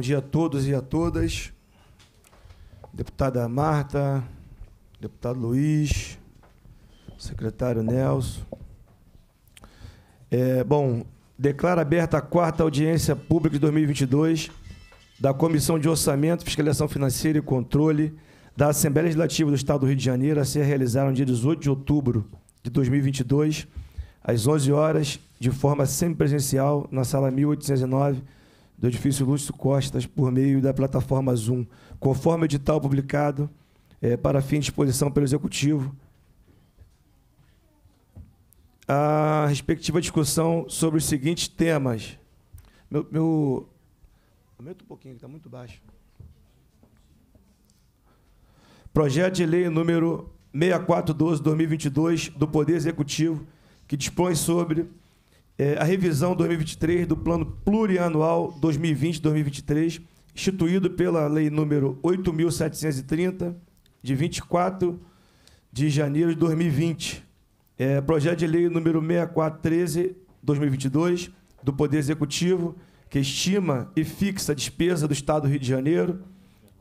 bom dia a todos e a todas. Deputada Marta, deputado Luiz, secretário Nelson. É, bom, declara aberta a quarta audiência pública de 2022 da Comissão de Orçamento, Fiscalização Financeira e Controle da Assembleia Legislativa do Estado do Rio de Janeiro, a ser realizada no dia 18 de outubro de 2022, às 11 horas, de forma semipresencial, na sala 1809 do edifício Lúcio Costas, por meio da plataforma Zoom, conforme o edital publicado é, para fim de exposição pelo Executivo. A respectiva discussão sobre os seguintes temas. Meu, meu... Aumenta um pouquinho, está muito baixo. Projeto de lei número 6412-2022 do Poder Executivo, que dispõe sobre é, a revisão 2023 do Plano Plurianual 2020-2023, instituído pela Lei número 8.730, de 24 de janeiro de 2020. É, projeto de Lei número 6413-2022, do Poder Executivo, que estima e fixa a despesa do Estado do Rio de Janeiro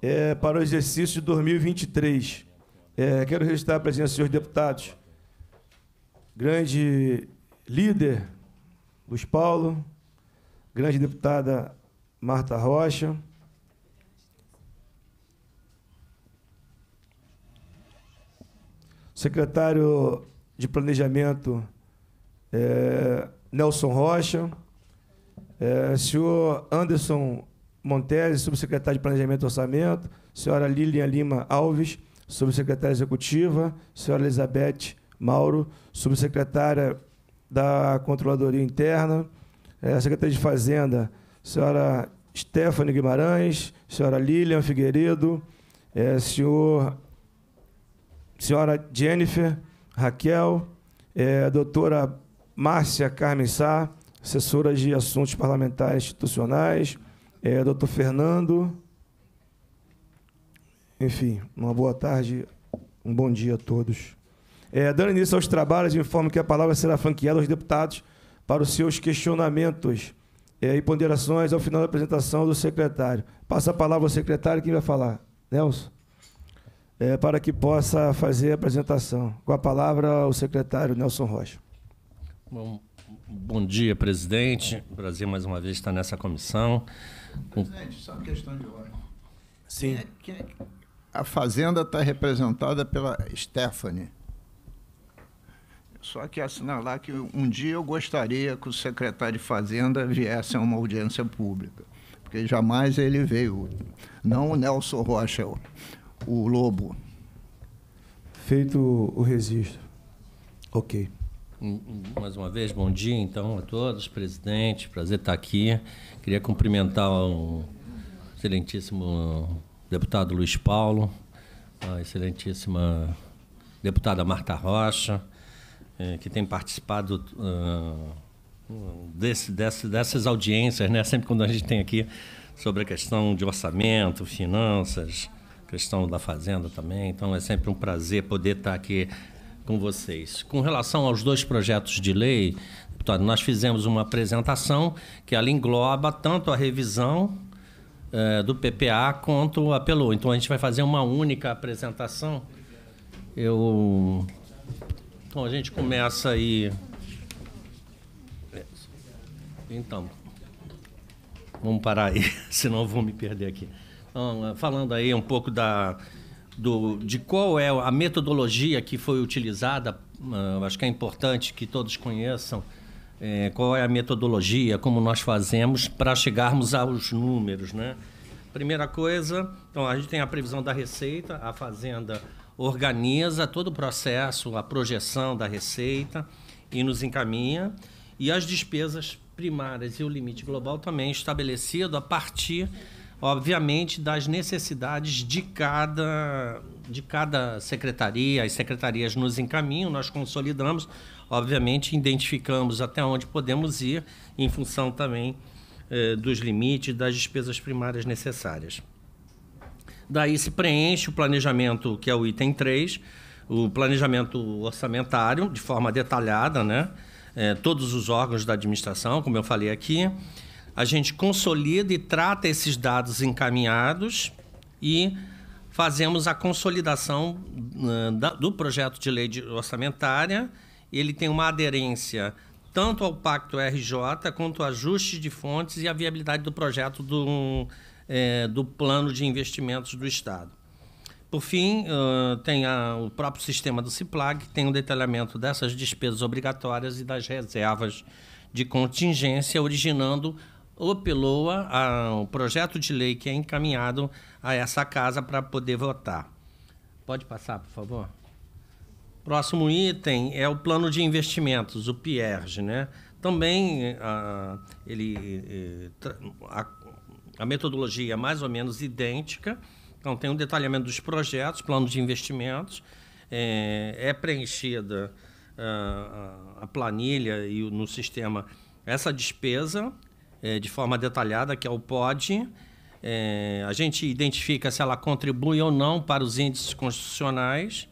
é, para o exercício de 2023. É, quero registrar a presença dos senhores deputados. Grande líder Luiz Paulo, grande deputada Marta Rocha, secretário de Planejamento é, Nelson Rocha, é, senhor Anderson Montes, subsecretário de Planejamento e Orçamento, senhora Lilian Lima Alves, subsecretária executiva, senhora Elizabeth Mauro, subsecretária da Controladoria Interna, é, Secretaria de Fazenda, senhora Stephanie Guimarães, senhora Lilian Figueiredo, é, senhor, senhora Jennifer Raquel, é, doutora Márcia Carmen Sá, assessora de Assuntos Parlamentares Institucionais, é, doutor Fernando. Enfim, uma boa tarde, um bom dia a todos. É, dando início aos trabalhos, informo que a palavra será franqueada aos deputados para os seus questionamentos é, e ponderações ao final da apresentação do secretário. Passa a palavra ao secretário, quem vai falar? Nelson? É, para que possa fazer a apresentação. Com a palavra, o secretário Nelson Rocha. Bom, bom dia, presidente. Prazer mais uma vez estar nessa comissão. Presidente, só uma questão de ordem. Sim. Quem é, quem é, a Fazenda está representada pela Stephanie. Só que assinalar que um dia eu gostaria que o secretário de Fazenda viesse a uma audiência pública, porque jamais ele veio. Não o Nelson Rocha, o, o Lobo. Feito o registro. Ok. Mais uma vez, bom dia então a todos, presidente, prazer estar aqui. Queria cumprimentar o excelentíssimo deputado Luiz Paulo, a excelentíssima deputada Marta Rocha, é, que tem participado uh, desse, desse, dessas audiências, né? sempre quando a gente tem aqui sobre a questão de orçamento, finanças, questão da fazenda também. Então é sempre um prazer poder estar aqui com vocês. Com relação aos dois projetos de lei, deputado, nós fizemos uma apresentação que ela engloba tanto a revisão uh, do PPA quanto a PELO. Então a gente vai fazer uma única apresentação. Eu então a gente começa aí. Então, vamos parar aí, senão vou me perder aqui. Então, falando aí um pouco da, do, de qual é a metodologia que foi utilizada, uh, acho que é importante que todos conheçam é, qual é a metodologia, como nós fazemos para chegarmos aos números, né? Primeira coisa, então a gente tem a previsão da receita, a fazenda organiza todo o processo, a projeção da receita e nos encaminha. E as despesas primárias e o limite global também estabelecido a partir, obviamente, das necessidades de cada, de cada secretaria. As secretarias nos encaminham, nós consolidamos, obviamente, identificamos até onde podemos ir, em função também eh, dos limites das despesas primárias necessárias. Daí se preenche o planejamento, que é o item 3, o planejamento orçamentário, de forma detalhada, né? É, todos os órgãos da administração, como eu falei aqui. a gente consolida e trata esses dados encaminhados e fazemos a consolidação uh, do projeto de lei de orçamentária. Ele tem uma aderência tanto ao Pacto RJ quanto ao ajuste de fontes e a viabilidade do projeto do, é, do plano de investimentos do Estado. Por fim, uh, tem a, o próprio sistema do CIPLAG, que tem um detalhamento dessas despesas obrigatórias e das reservas de contingência, originando o PELOA, a, o projeto de lei que é encaminhado a essa casa para poder votar. Pode passar, por favor? Próximo item é o plano de investimentos, o PIERG. Né? Também a, ele, eh, a, a metodologia é mais ou menos idêntica, então tem um detalhamento dos projetos, plano de investimentos, é, é preenchida a, a, planilha e no sistema essa despesa é, de forma detalhada, que é o POD. É, a gente identifica se ela contribui ou não para os índices constitucionais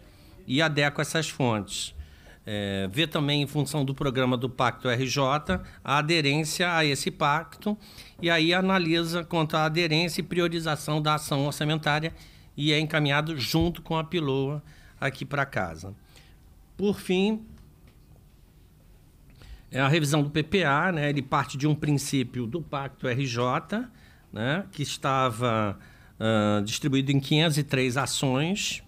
e adequa essas fontes. É, vê também, em função do programa do Pacto RJ, a aderência a esse pacto e aí analisa quanto à aderência e priorização da ação orçamentária e é encaminhado junto com a piloa aqui para casa. Por fim, é a revisão do PPA, né? ele parte de um princípio do Pacto RJ, né? que estava uh, distribuído em 503 ações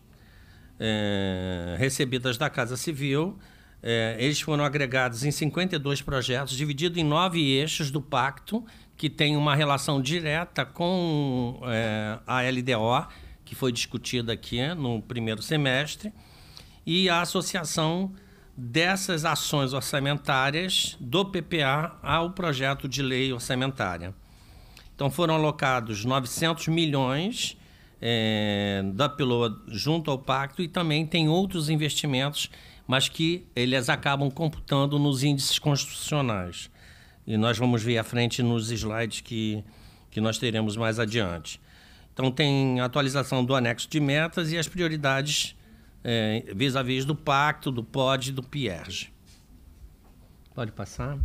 é, recebidas da Casa Civil. É, eles foram agregados em 52 projetos, divididos em nove eixos do pacto, que tem uma relação direta com é, a LDO, que foi discutida aqui no primeiro semestre, e a associação dessas ações orçamentárias do PPA ao projeto de lei orçamentária. Então foram alocados 900 milhões é, da Piloa junto ao pacto e também tem outros investimentos, mas que eles acabam computando nos índices constitucionais. E nós vamos ver à frente nos slides que, que nós teremos mais adiante. Então, tem atualização do anexo de metas e as prioridades é, vis-à-vis do pacto, do POD e do PIERG. Pode passar?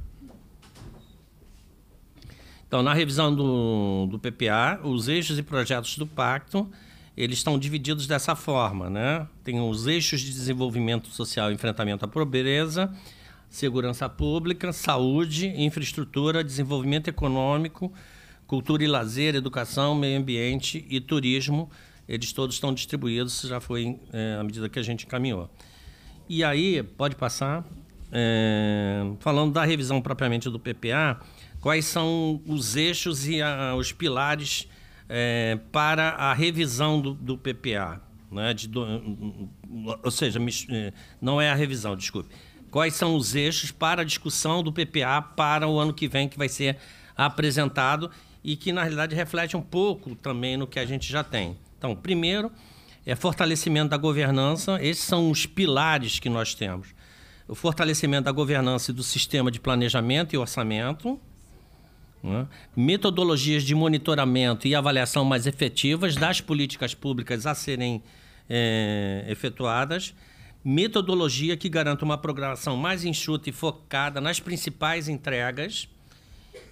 Então, na revisão do, do PPA, os eixos e projetos do pacto, eles estão divididos dessa forma, né? Tem os eixos de desenvolvimento social e enfrentamento à pobreza, segurança pública, saúde, infraestrutura, desenvolvimento econômico, cultura e lazer, educação, meio ambiente e turismo. Eles todos estão distribuídos, já foi é, à medida que a gente caminhou. E aí, pode passar, é, falando da revisão propriamente do PPA, quais são os eixos e a, os pilares é, para a revisão do, do PPA. Né? De, do, ou seja, é, não é a revisão, desculpe. Quais são os eixos para a discussão do PPA para o ano que vem, que vai ser apresentado e que, na realidade, reflete um pouco também no que a gente já tem. Então, primeiro, é fortalecimento da governança. Esses são os pilares que nós temos. O fortalecimento da governança e do sistema de planejamento e orçamento né? metodologias de monitoramento e avaliação mais efetivas das políticas públicas a serem é, efetuadas, metodologia que garanta uma programação mais enxuta e focada nas principais entregas,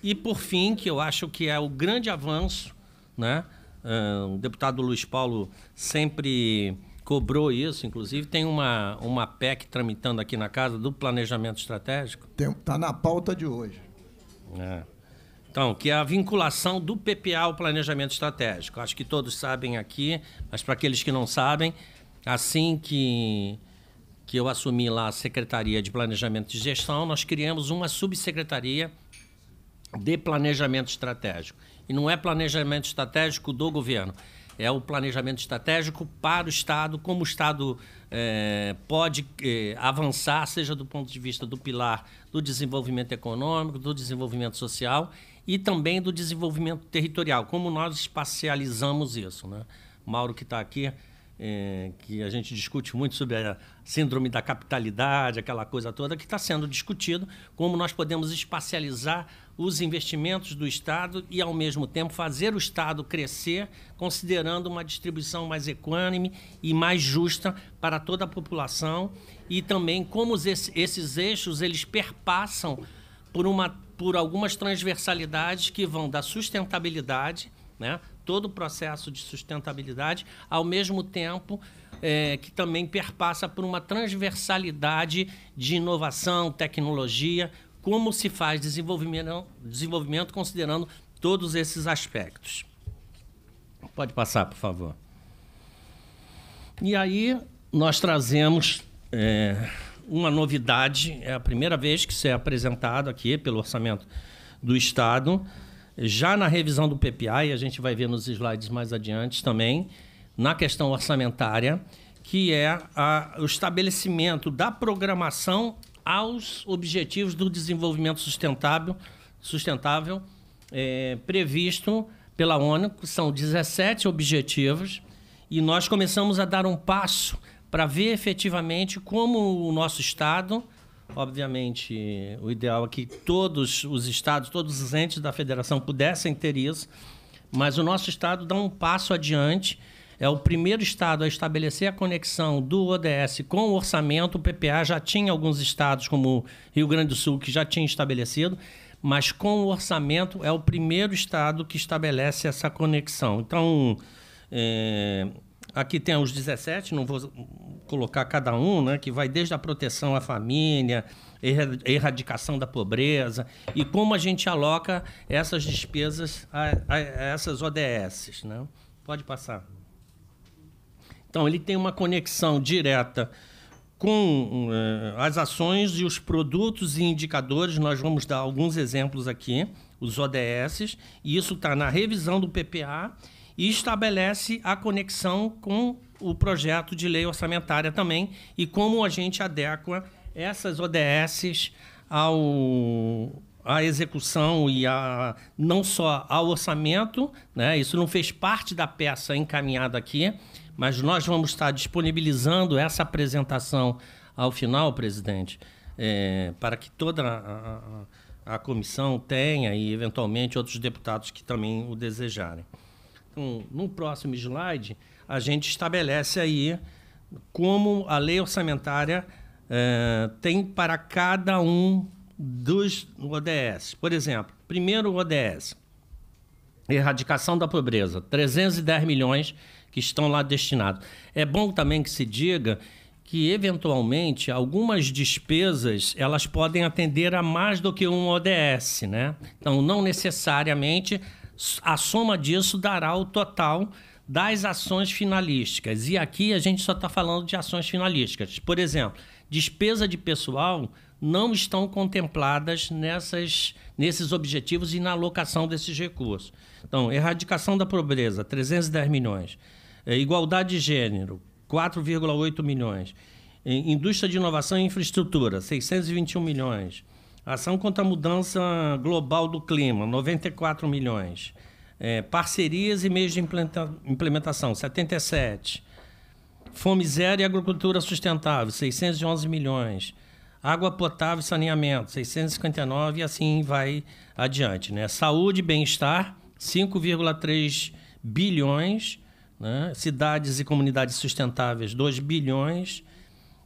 e, por fim, que eu acho que é o grande avanço, né? Uh, o deputado Luiz Paulo sempre cobrou isso, inclusive tem uma, uma PEC tramitando aqui na casa do planejamento estratégico. Está na pauta de hoje. É. Então, que é a vinculação do PPA ao planejamento estratégico. Acho que todos sabem aqui, mas para aqueles que não sabem, assim que, que eu assumi lá a Secretaria de Planejamento e Gestão, nós criamos uma subsecretaria de planejamento estratégico. E não é planejamento estratégico do governo, é o planejamento estratégico para o Estado, como o Estado é, pode é, avançar, seja do ponto de vista do pilar do desenvolvimento econômico, do desenvolvimento social e também do desenvolvimento territorial, como nós espacializamos isso. Né? Mauro, que está aqui, é, que a gente discute muito sobre a síndrome da capitalidade, aquela coisa toda, que está sendo discutido, como nós podemos espacializar os investimentos do Estado e, ao mesmo tempo, fazer o Estado crescer, considerando uma distribuição mais equânime e mais justa para toda a população, e também como esses eixos eles perpassam por, uma, por algumas transversalidades que vão da sustentabilidade, né? Todo o processo de sustentabilidade, ao mesmo tempo é, que também perpassa por uma transversalidade de inovação, tecnologia, como se faz desenvolvimento, desenvolvimento considerando todos esses aspectos. Pode passar, por favor. E aí nós trazemos é, uma novidade, é a primeira vez que isso é apresentado aqui pelo orçamento do Estado, já na revisão do PPA, e a gente vai ver nos slides mais adiante também, na questão orçamentária, que é a, o estabelecimento da programação aos objetivos do desenvolvimento sustentável, sustentável é, previsto pela ONU, são 17 objetivos, e nós começamos a dar um passo para ver efetivamente como o nosso Estado, obviamente, o ideal é que todos os estados, todos os entes da federação pudessem ter isso, mas o nosso Estado dá um passo adiante. É o primeiro estado a estabelecer a conexão do ODS com o orçamento. O PPA já tinha alguns estados, como Rio Grande do Sul, que já tinha estabelecido, mas com o orçamento é o primeiro estado que estabelece essa conexão. Então, é, Aqui tem os 17, não vou colocar cada um, né, que vai desde a proteção à família, erradicação da pobreza e como a gente aloca essas despesas a, a, a essas ODS. Né? Pode passar. Então, ele tem uma conexão direta com uh, as ações e os produtos e indicadores. Nós vamos dar alguns exemplos aqui, os ODS, e isso está na revisão do PPA e estabelece a conexão com o projeto de lei orçamentária também e como a gente adequa essas ODSs ao à execução e a, não só ao orçamento, né? isso não fez parte da peça encaminhada aqui, mas nós vamos estar disponibilizando essa apresentação ao final, presidente, é, para que toda a, a, a comissão tenha e, eventualmente, outros deputados que também o desejarem. Então, no próximo slide, a gente estabelece aí como a lei orçamentária é, tem para cada um dos ODS. Por exemplo, primeiro ODS, erradicação da pobreza, 310 milhões que estão lá destinados. É bom também que se diga que eventualmente algumas despesas elas podem atender a mais do que um ODS, né? Então não necessariamente a soma disso dará o total das ações finalísticas. E aqui a gente só está falando de ações finalísticas. Por exemplo, despesa de pessoal não estão contempladas nessas, nesses objetivos e na alocação desses recursos. Então, erradicação da pobreza, 310 milhões. É, igualdade de gênero, 4,8 milhões. Indústria de inovação e infraestrutura, 621 milhões. Ação contra a mudança global do clima, 94 milhões. É, parcerias e meios de implementação, 77. Fome zero e agricultura sustentável, 611 milhões. Água potável e saneamento, 659 e assim vai adiante. Né? Saúde e bem-estar, 5,3 bilhões. Né? Cidades e comunidades sustentáveis, 2 bilhões.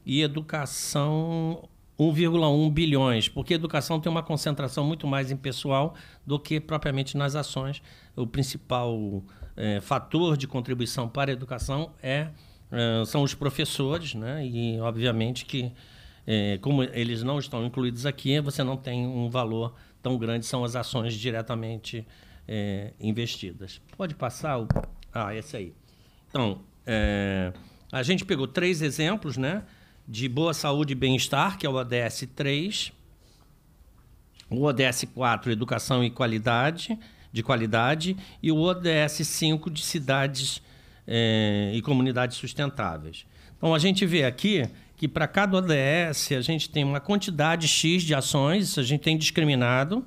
E educação, 1,1 bilhões, porque educação tem uma concentração muito mais em pessoal do que propriamente nas ações. O principal é, fator de contribuição para a educação é, é, são os professores, né? e obviamente que, é, como eles não estão incluídos aqui, você não tem um valor tão grande, são as ações diretamente investidas. Pode passar o. Ah, esse aí. Então, a gente pegou três exemplos, né? De boa saúde e bem-estar, que é o ODS 3, o ODS 4, educação e qualidade, de qualidade, e o ODS 5 de cidades eh, e comunidades sustentáveis. Então a gente vê aqui que para cada ODS a gente tem uma quantidade X de ações, a gente tem discriminado,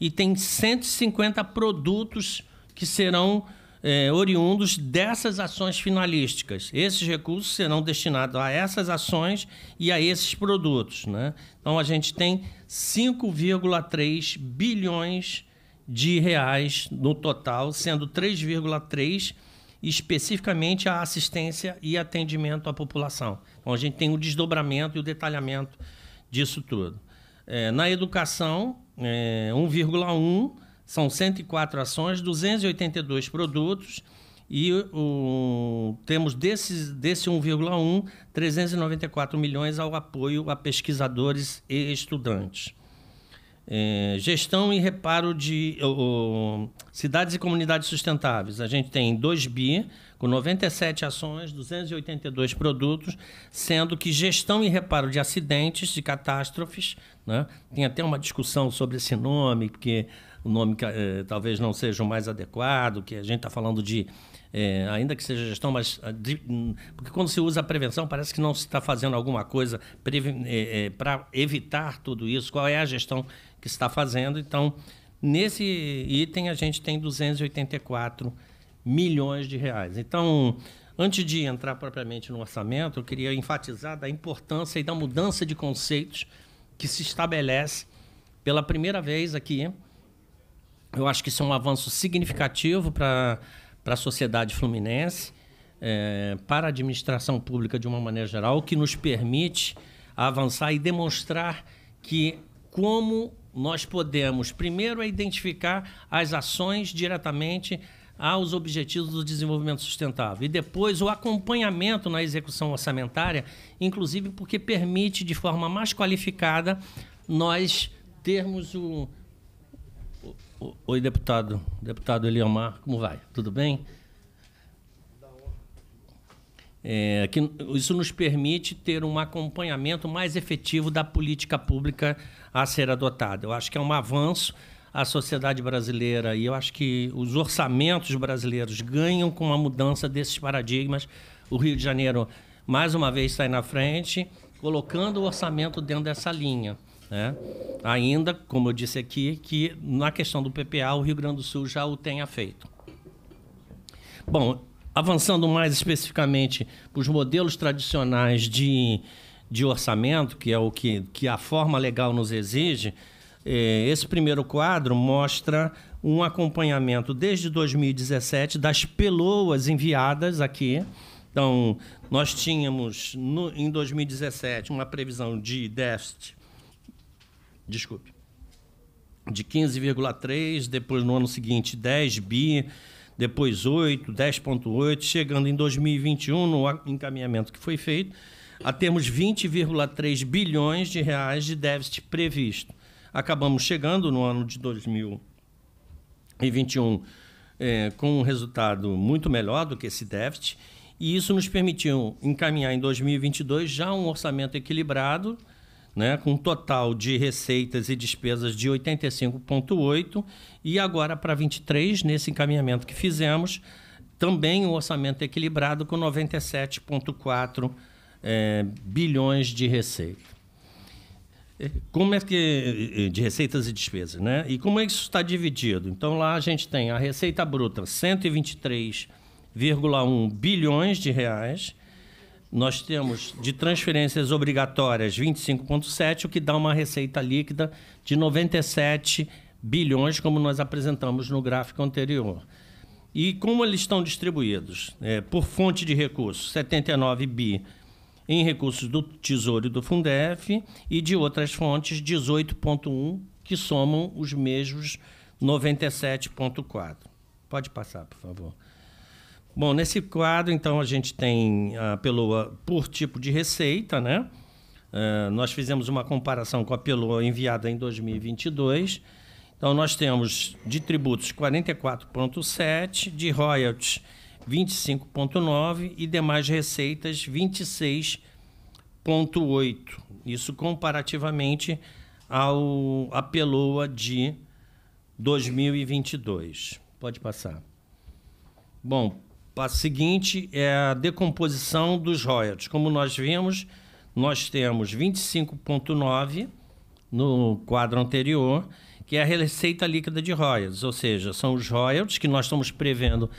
e tem 150 produtos que serão é, oriundos dessas ações finalísticas. Esses recursos serão destinados a essas ações e a esses produtos. Né? Então, a gente tem 5,3 bilhões de reais no total, sendo 3,3 especificamente a assistência e atendimento à população. Então, a gente tem o desdobramento e o detalhamento disso tudo. É, na educação, é, 1,1 são 104 ações, 282 produtos e o, temos desses, desse 1,1, 394 milhões ao apoio a pesquisadores e estudantes. É, gestão e reparo de cidades e comunidades sustentáveis. A gente tem 2 bi, com 97 ações, 282 produtos, sendo que gestão e reparo de acidentes, de catástrofes, né? tem até uma discussão sobre esse nome, porque o nome eh, talvez não seja o mais adequado, que a gente está falando de é, ainda que seja gestão, mas ah, hum, porque quando se usa a prevenção parece que não se está fazendo alguma coisa é, é, para evitar tudo isso. Qual é a gestão que está fazendo? Então, nesse item a gente tem 284 milhões de reais. Então, antes de entrar propriamente no orçamento, eu queria enfatizar da importância e da mudança de conceitos que se estabelece pela primeira vez aqui. Eu acho que isso é um avanço significativo para a sociedade fluminense, é, para a administração pública de uma maneira geral, que nos permite avançar e demonstrar que como nós podemos, primeiro, é identificar as ações diretamente aos objetivos do desenvolvimento sustentável e depois o acompanhamento na execução orçamentária, inclusive porque permite de forma mais qualificada nós termos o, Oi, deputado. Deputado Eliomar, como vai? Tudo bem? É, que isso nos permite ter um acompanhamento mais efetivo da política pública a ser adotada. Eu acho que é um avanço à sociedade brasileira e eu acho que os orçamentos brasileiros ganham com a mudança desses paradigmas. O Rio de Janeiro, mais uma vez, sai na frente, colocando o orçamento dentro dessa linha. Né? Ainda, como eu disse aqui, que na questão do PPA o Rio Grande do Sul já o tenha feito. Bom, avançando mais especificamente para os modelos tradicionais de, de orçamento, que é o que, que a forma legal nos exige, eh, esse primeiro quadro mostra um acompanhamento desde 2017 das peloas enviadas aqui. Então, nós tínhamos no, em 2017 uma previsão de déficit desculpe, de 15,3, depois no ano seguinte 10 bi, depois 8, 10,8, chegando em 2021, no encaminhamento que foi feito, a termos 20,3 bilhões de reais de déficit previsto. Acabamos chegando no ano de 2021 é, com um resultado muito melhor do que esse déficit, e isso nos permitiu encaminhar em 2022 já um orçamento equilibrado, né, com um total de receitas e despesas de 85,8 e agora para 23, nesse encaminhamento que fizemos, também um orçamento equilibrado com 97,4 é, bilhões de receita. Como é que de receitas e despesas, né? E como é que isso está dividido? Então lá a gente tem a receita bruta 123,1 bilhões de reais nós temos de transferências obrigatórias 25,7, o que dá uma receita líquida de 97 bilhões, como nós apresentamos no gráfico anterior. E como eles estão distribuídos? É, por fonte de recursos, 79 bi em recursos do Tesouro e do Fundef e de outras fontes, 18,1, que somam os mesmos 97,4. Pode passar, por favor. Bom, nesse quadro, então, a gente tem a peloa por tipo de receita, né? Uh, nós fizemos uma comparação com a peloa enviada em 2022. Então, nós temos de tributos 44,7, de royalties 25,9 e demais receitas 26,8. Isso comparativamente ao a peloa de 2022. Pode passar. Bom, passo seguinte é a decomposição dos royalties. Como nós vimos, nós temos 25,9 no quadro anterior, que é a receita líquida de royalties, ou seja, são os royalties que nós estamos prevendo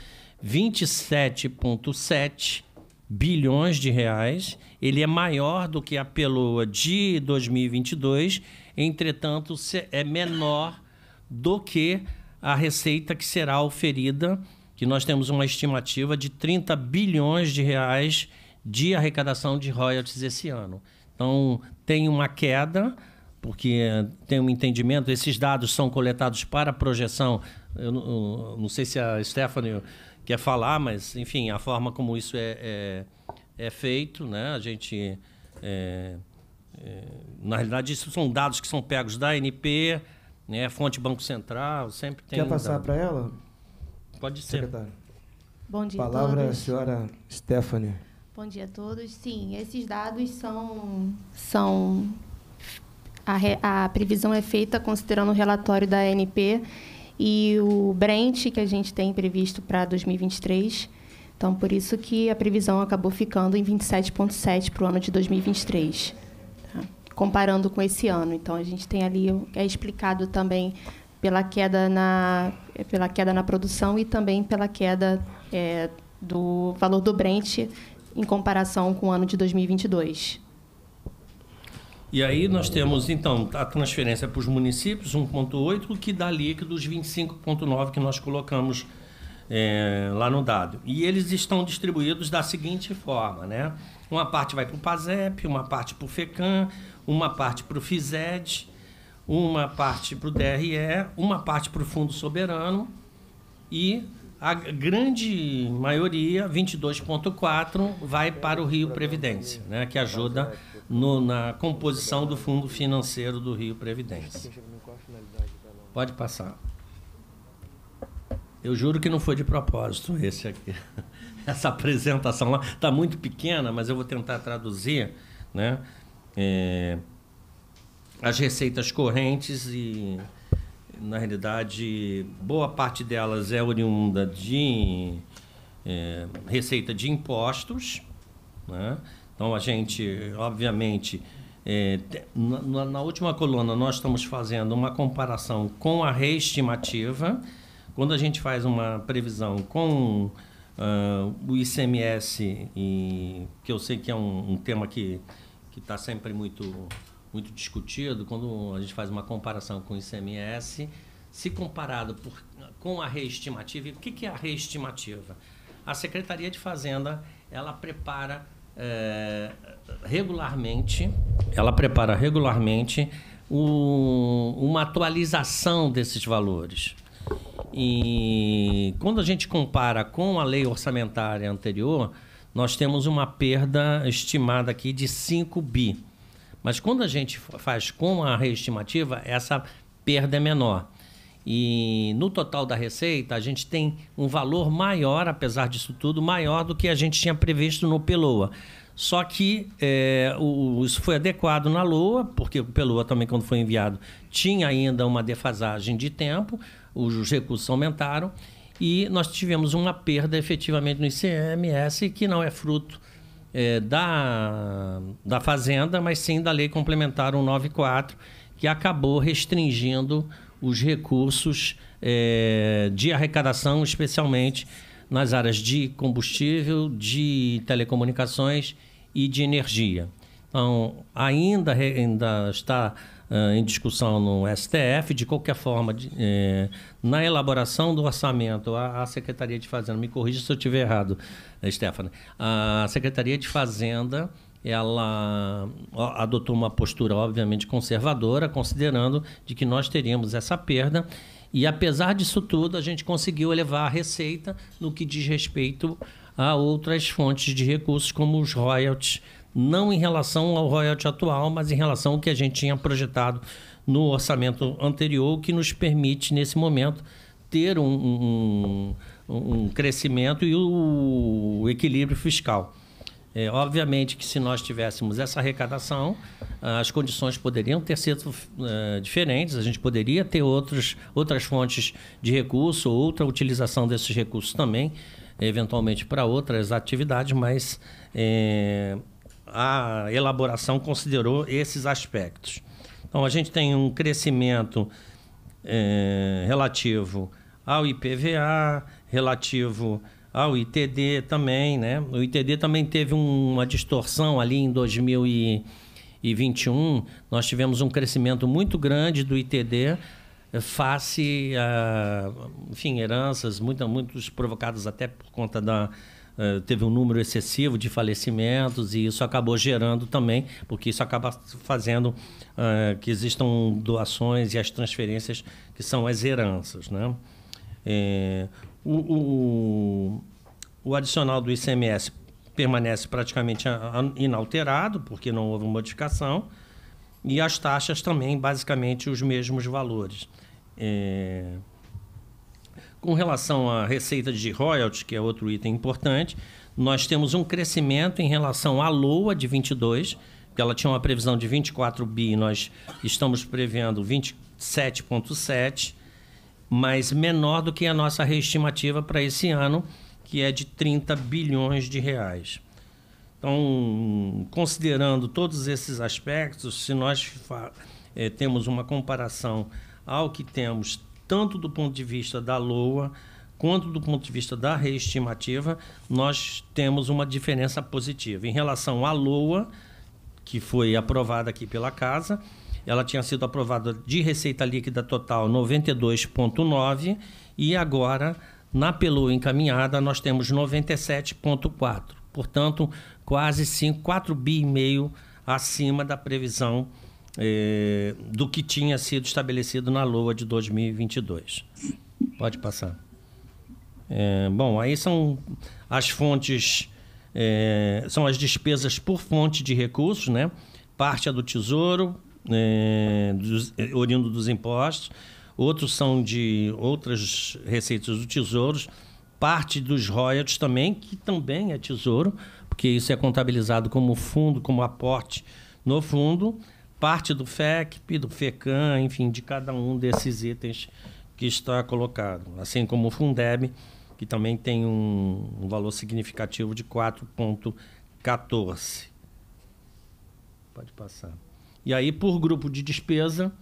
27,7 bilhões de reais. Ele é maior do que a peloa de 2022, entretanto, é menor do que a receita que será oferida que nós temos uma estimativa de 30 bilhões de reais de arrecadação de royalties esse ano. Então, tem uma queda porque tem um entendimento, esses dados são coletados para projeção. Eu não, eu não sei se a Stephanie quer falar, mas, enfim, a forma como isso é, é, é feito, né? A gente. É, é, na realidade, isso são dados que são pegos da ANP, né? fonte Banco Central, sempre tem. Quer passar para ela? Pode ser. Secretário. Bom dia Palavra a todos. senhora Stephanie. Bom dia a todos. Sim, esses dados são. são a, re- a previsão é feita considerando o relatório da ANP e o Brent que a gente tem previsto para 2023. Então, por isso que a previsão acabou ficando em 27,7 para o ano de 2023. tá? Comparando com esse ano. Então, a gente tem ali, é explicado também pela queda na, pela queda na produção e também pela queda é, do valor do Brent em comparação com o ano de 2022. E aí nós temos, então, a transferência para os municípios, 1,8, o que dá líquidos 25,9 que nós colocamos é, lá no dado. E eles estão distribuídos da seguinte forma, né? Uma parte vai para o PASEP, uma parte para o FECAM, uma parte para o FISED, uma parte para o DRE, uma parte para o Fundo Soberano e a grande maioria, 22,4, vai para o Rio Previdência, né, que ajuda no- na composição do fundo financeiro do Rio Previdência. Pode passar. Eu juro que não foi de propósito esse aqui. Essa apresentação lá está muito pequena, mas eu vou tentar traduzir, né? É, as receitas correntes e na realidade boa parte delas é oriunda de é, receita de impostos, né? Então a gente, obviamente, é, na, na- última coluna nós estamos fazendo uma comparação com a reestimativa. Quando a gente faz uma previsão com ah, o ICMS, e, que eu sei que é um, um tema que está sempre muito, muito discutido, quando a gente faz uma comparação com o ICMS, se comparado por- com a reestimativa, e o que, que é a reestimativa? A Secretaria de Fazenda ela prepara eh, regularmente, ela prepara regularmente o- uma atualização desses valores. E quando a gente compara com a lei orçamentária anterior, nós temos uma perda estimada aqui de 5 bi. Mas quando a gente fa- faz com a reestimativa, essa perda é menor. E no total da receita, a gente tem um valor maior, apesar disso tudo, maior do que a gente tinha previsto no Peloa. Só que é, o- isso foi adequado na LOA, porque o Peloa também, quando foi enviado, tinha ainda uma defasagem de tempo, os recursos aumentaram, e nós tivemos uma perda efetivamente no ICMS, que não é fruto é, da, da Fazenda, mas sim da Lei Complementar 194, que acabou restringindo os recursos é, de arrecadação, especialmente nas áreas de combustível, de telecomunicações e de energia. Então, ainda, ainda está em discussão no STF, de qualquer forma, de- eh, na elaboração do orçamento, a, a Secretaria de Fazenda, me corrija se eu estiver errado, Stephanie, a Secretaria de Fazenda ela adotou uma postura obviamente conservadora, considerando de que nós teríamos essa perda. E apesar disso tudo a gente conseguiu elevar a receita no que diz respeito a outras fontes de recursos como os royalties, não em relação ao royalty atual, mas em relação ao que a gente tinha projetado no orçamento anterior, que nos permite nesse momento ter um, um, um crescimento e o, equilíbrio fiscal. É, obviamente que se nós tivéssemos essa arrecadação, as condições poderiam ter sido eh, diferentes, a gente poderia ter outros, outras fontes de recurso, outra utilização desses recursos também, eventualmente para outras atividades, mas eh, a elaboração considerou esses aspectos. Então, a gente tem um crescimento eh, relativo ao IPVA, relativo ao ITD também, né? O ITD também teve um- uma distorção ali em 2021. Nós tivemos um crescimento muito grande do ITD eh, face a, enfim, heranças, muita, muitos provocados até por conta da, uh, teve um número excessivo de falecimentos e isso acabou gerando também, porque isso acaba fazendo uh, que existam doações e as transferências que são as heranças. Né? É, o, o, o adicional do ICMS permanece praticamente inalterado, porque não houve modificação, e as taxas também, basicamente, os mesmos valores. É... Com relação à receita de royalties, que é outro item importante, nós temos um crescimento em relação à LOA de 22, que ela tinha uma previsão de 24 bi, nós estamos prevendo 27,7, mas menor do que a nossa reestimativa para esse ano, que é de 30 bilhões de reais. Então, considerando todos esses aspectos, se nós é, temos uma comparação ao que temos, tanto do ponto de vista da LOA, quanto do ponto de vista da reestimativa, nós temos uma diferença positiva. Em relação à LOA, que foi aprovada aqui pela Casa, ela tinha sido aprovada de receita líquida total 92,9 e agora na PELU encaminhada, nós temos 97,4. Portanto, quase 5, 4 bi e meio acima da previsão eh, do que tinha sido estabelecido na LOA de 2022. Pode passar. É, bom, aí são as fontes, é, são as despesas por fonte de recursos, né? Parte é do Tesouro, é, dos, oriundo dos impostos, outros são de outras receitas do Tesouro, parte dos royalties também, que também é Tesouro, porque isso é contabilizado como fundo, como aporte no fundo, parte do FECP, do FECAM, enfim, de cada um desses itens que está colocado, assim como o Fundeb, que também tem um, um valor significativo de 4,14. Pode passar. E aí, por grupo de despesa,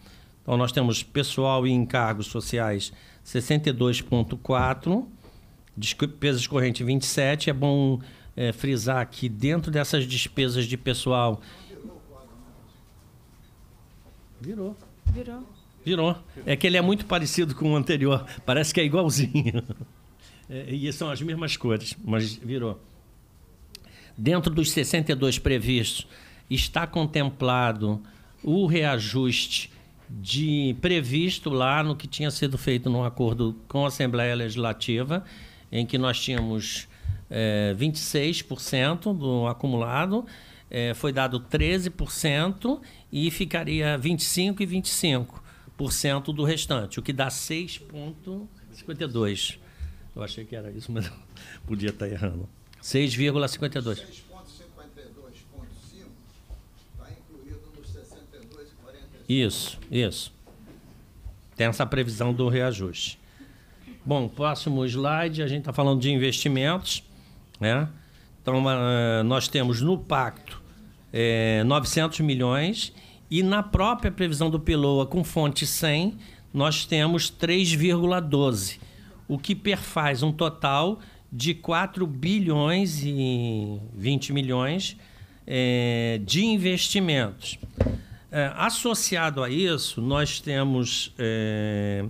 então, nós temos pessoal e encargos sociais 62,4%, despesas correntes 27%. É bom é, frisar que dentro dessas despesas de pessoal. Virou. Virou. Virou. É que ele é muito parecido com o anterior. Parece que é igualzinho. É, e são as mesmas cores, mas virou. Dentro dos 62 previstos, está contemplado o reajuste de previsto lá no que tinha sido feito num acordo com a Assembleia Legislativa, em que nós tínhamos é, 26% do acumulado, é, foi dado 13% e ficaria 25% e 25% do restante, o que dá 6,52%. Eu achei que era isso, mas podia estar errando. 6,52%. Isso, isso. Tem essa previsão do reajuste. Bom, próximo slide, a gente está falando de investimentos. Né? Então, uh, nós temos no pacto é, 900 milhões e na própria previsão do Peloa com fonte 100, nós temos 3,12, o que perfaz um total de 4 bilhões e 20 milhões é, de investimentos. É, associado a isso, nós temos é,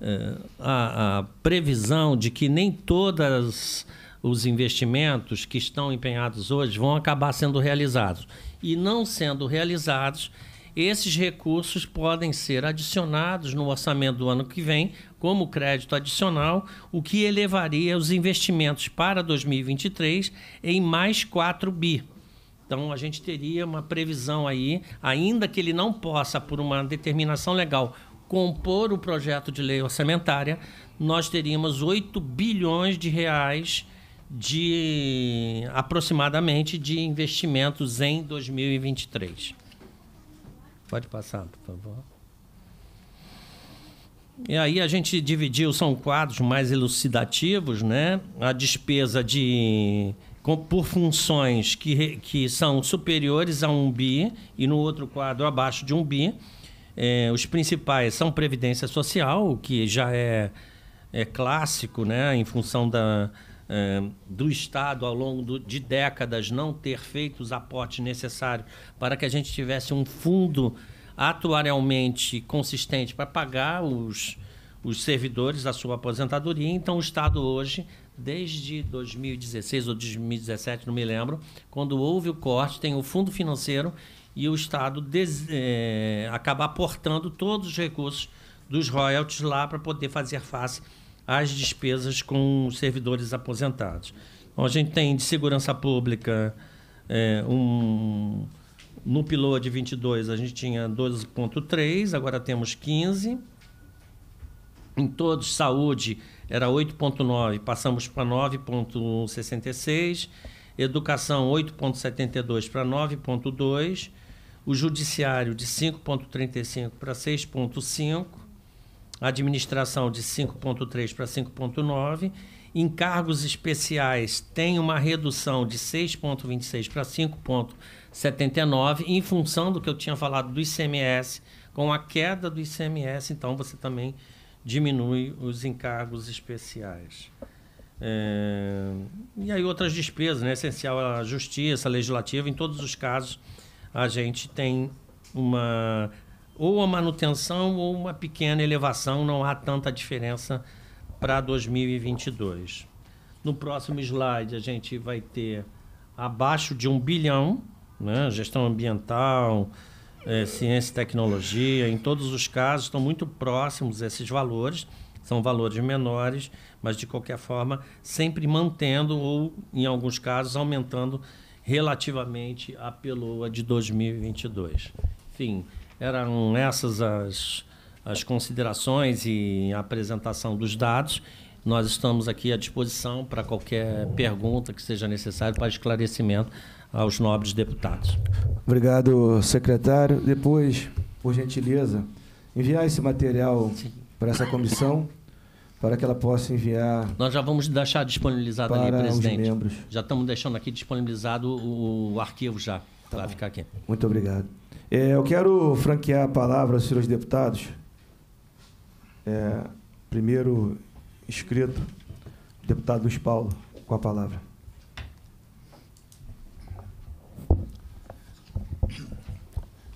é, a, a, previsão de que nem todos os investimentos que estão empenhados hoje vão acabar sendo realizados. E não sendo realizados, esses recursos podem ser adicionados no orçamento do ano que vem como crédito adicional, o que elevaria os investimentos para 2023 em mais 4 bi. Então a gente teria uma previsão aí, ainda que ele não possa, por uma determinação legal, compor o projeto de lei orçamentária, nós teríamos 8 bilhões de reais de aproximadamente de investimentos em 2023. Pode passar, por favor. E aí a gente dividiu, são quadros mais elucidativos, né? A despesa de com, por funções que, que são superiores a um bi e no outro quadro abaixo de um bi. É, os principais são Previdência Social, que já é, é clássico, né, em função da, do Estado, ao longo do, de décadas, não ter feito os aportes necessários para que a gente tivesse um fundo atuarialmente consistente para pagar os, os servidores da sua aposentadoria. Então, o Estado hoje desde 2016 ou 2017, não me lembro, quando houve o corte, tem o fundo financeiro e o Estado des, é, acaba aportando todos os recursos dos royalties lá para poder fazer face às despesas com os servidores aposentados. Então, a gente tem de segurança pública é, um no piloto de 22 a gente tinha 12,3, agora temos 15. Em todos, saúde era 8,9, passamos para 9,66. Educação, 8,72 para 9,2. O judiciário, de 5,35 para 6,5. Administração, de 5,3 para 5,9. Encargos especiais tem uma redução de 6,26 para 5,79, em função do que eu tinha falado do ICMS. Com a queda do ICMS, então você também diminui os encargos especiais. É, e aí outras despesas, né? essencial a justiça, legislativa, em todos os casos a gente tem uma ou a manutenção ou uma pequena elevação, não há tanta diferença para 2022. No próximo slide, a gente vai ter abaixo de um bilhão, né? gestão ambiental, é, ciência e tecnologia, em todos os casos, estão muito próximos esses valores. São valores menores, mas de qualquer forma, sempre mantendo ou, em alguns casos, aumentando relativamente a peloa de 2022. Enfim, eram essas as as considerações e a apresentação dos dados. Nós estamos aqui à disposição para qualquer pergunta que seja necessária para esclarecimento aos nobres deputados. Obrigado, secretário. Depois, por gentileza, enviar esse material Sim. para essa comissão para que ela possa enviar. Nós já vamos deixar disponibilizado para ali, presidente. Os membros. Já estamos deixando aqui disponibilizado o, arquivo já. Tá vai ficar aqui. Muito obrigado. É, eu quero franquear a palavra aos senhores deputados é, primeiro inscrito, deputado Luiz Paulo, com a palavra.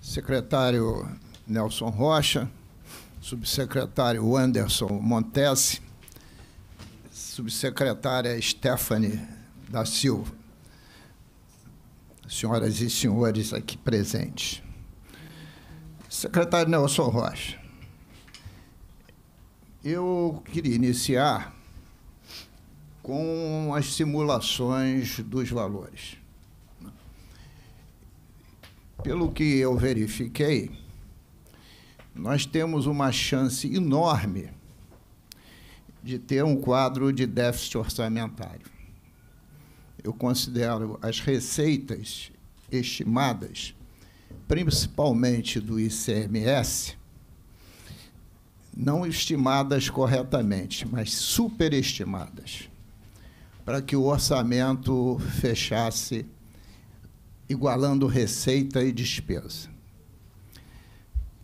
Secretário Nelson Rocha, subsecretário Anderson Montesi, subsecretária Stephanie da Silva, senhoras e senhores aqui presentes. Secretário Nelson Rocha, eu queria iniciar com as simulações dos valores. Pelo que eu verifiquei, nós temos uma chance enorme de ter um quadro de déficit orçamentário. Eu considero as receitas estimadas, principalmente do ICMS, não estimadas corretamente, mas superestimadas, para que o orçamento fechasse igualando receita e despesa.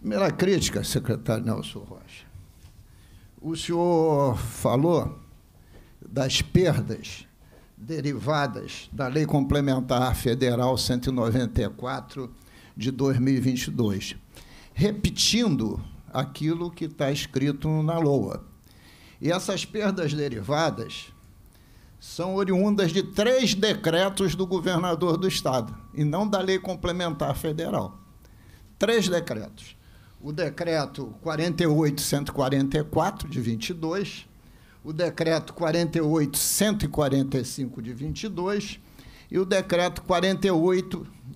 Primeira crítica, secretário Nelson Rocha. O senhor falou das perdas derivadas da Lei Complementar Federal 194 de 2022, repetindo aquilo que está escrito na LOA. E essas perdas derivadas são oriundas de três decretos do governador do Estado, e não da lei complementar federal. Três decretos. O decreto 48144 de 22, o decreto 48145 de 22 e o decreto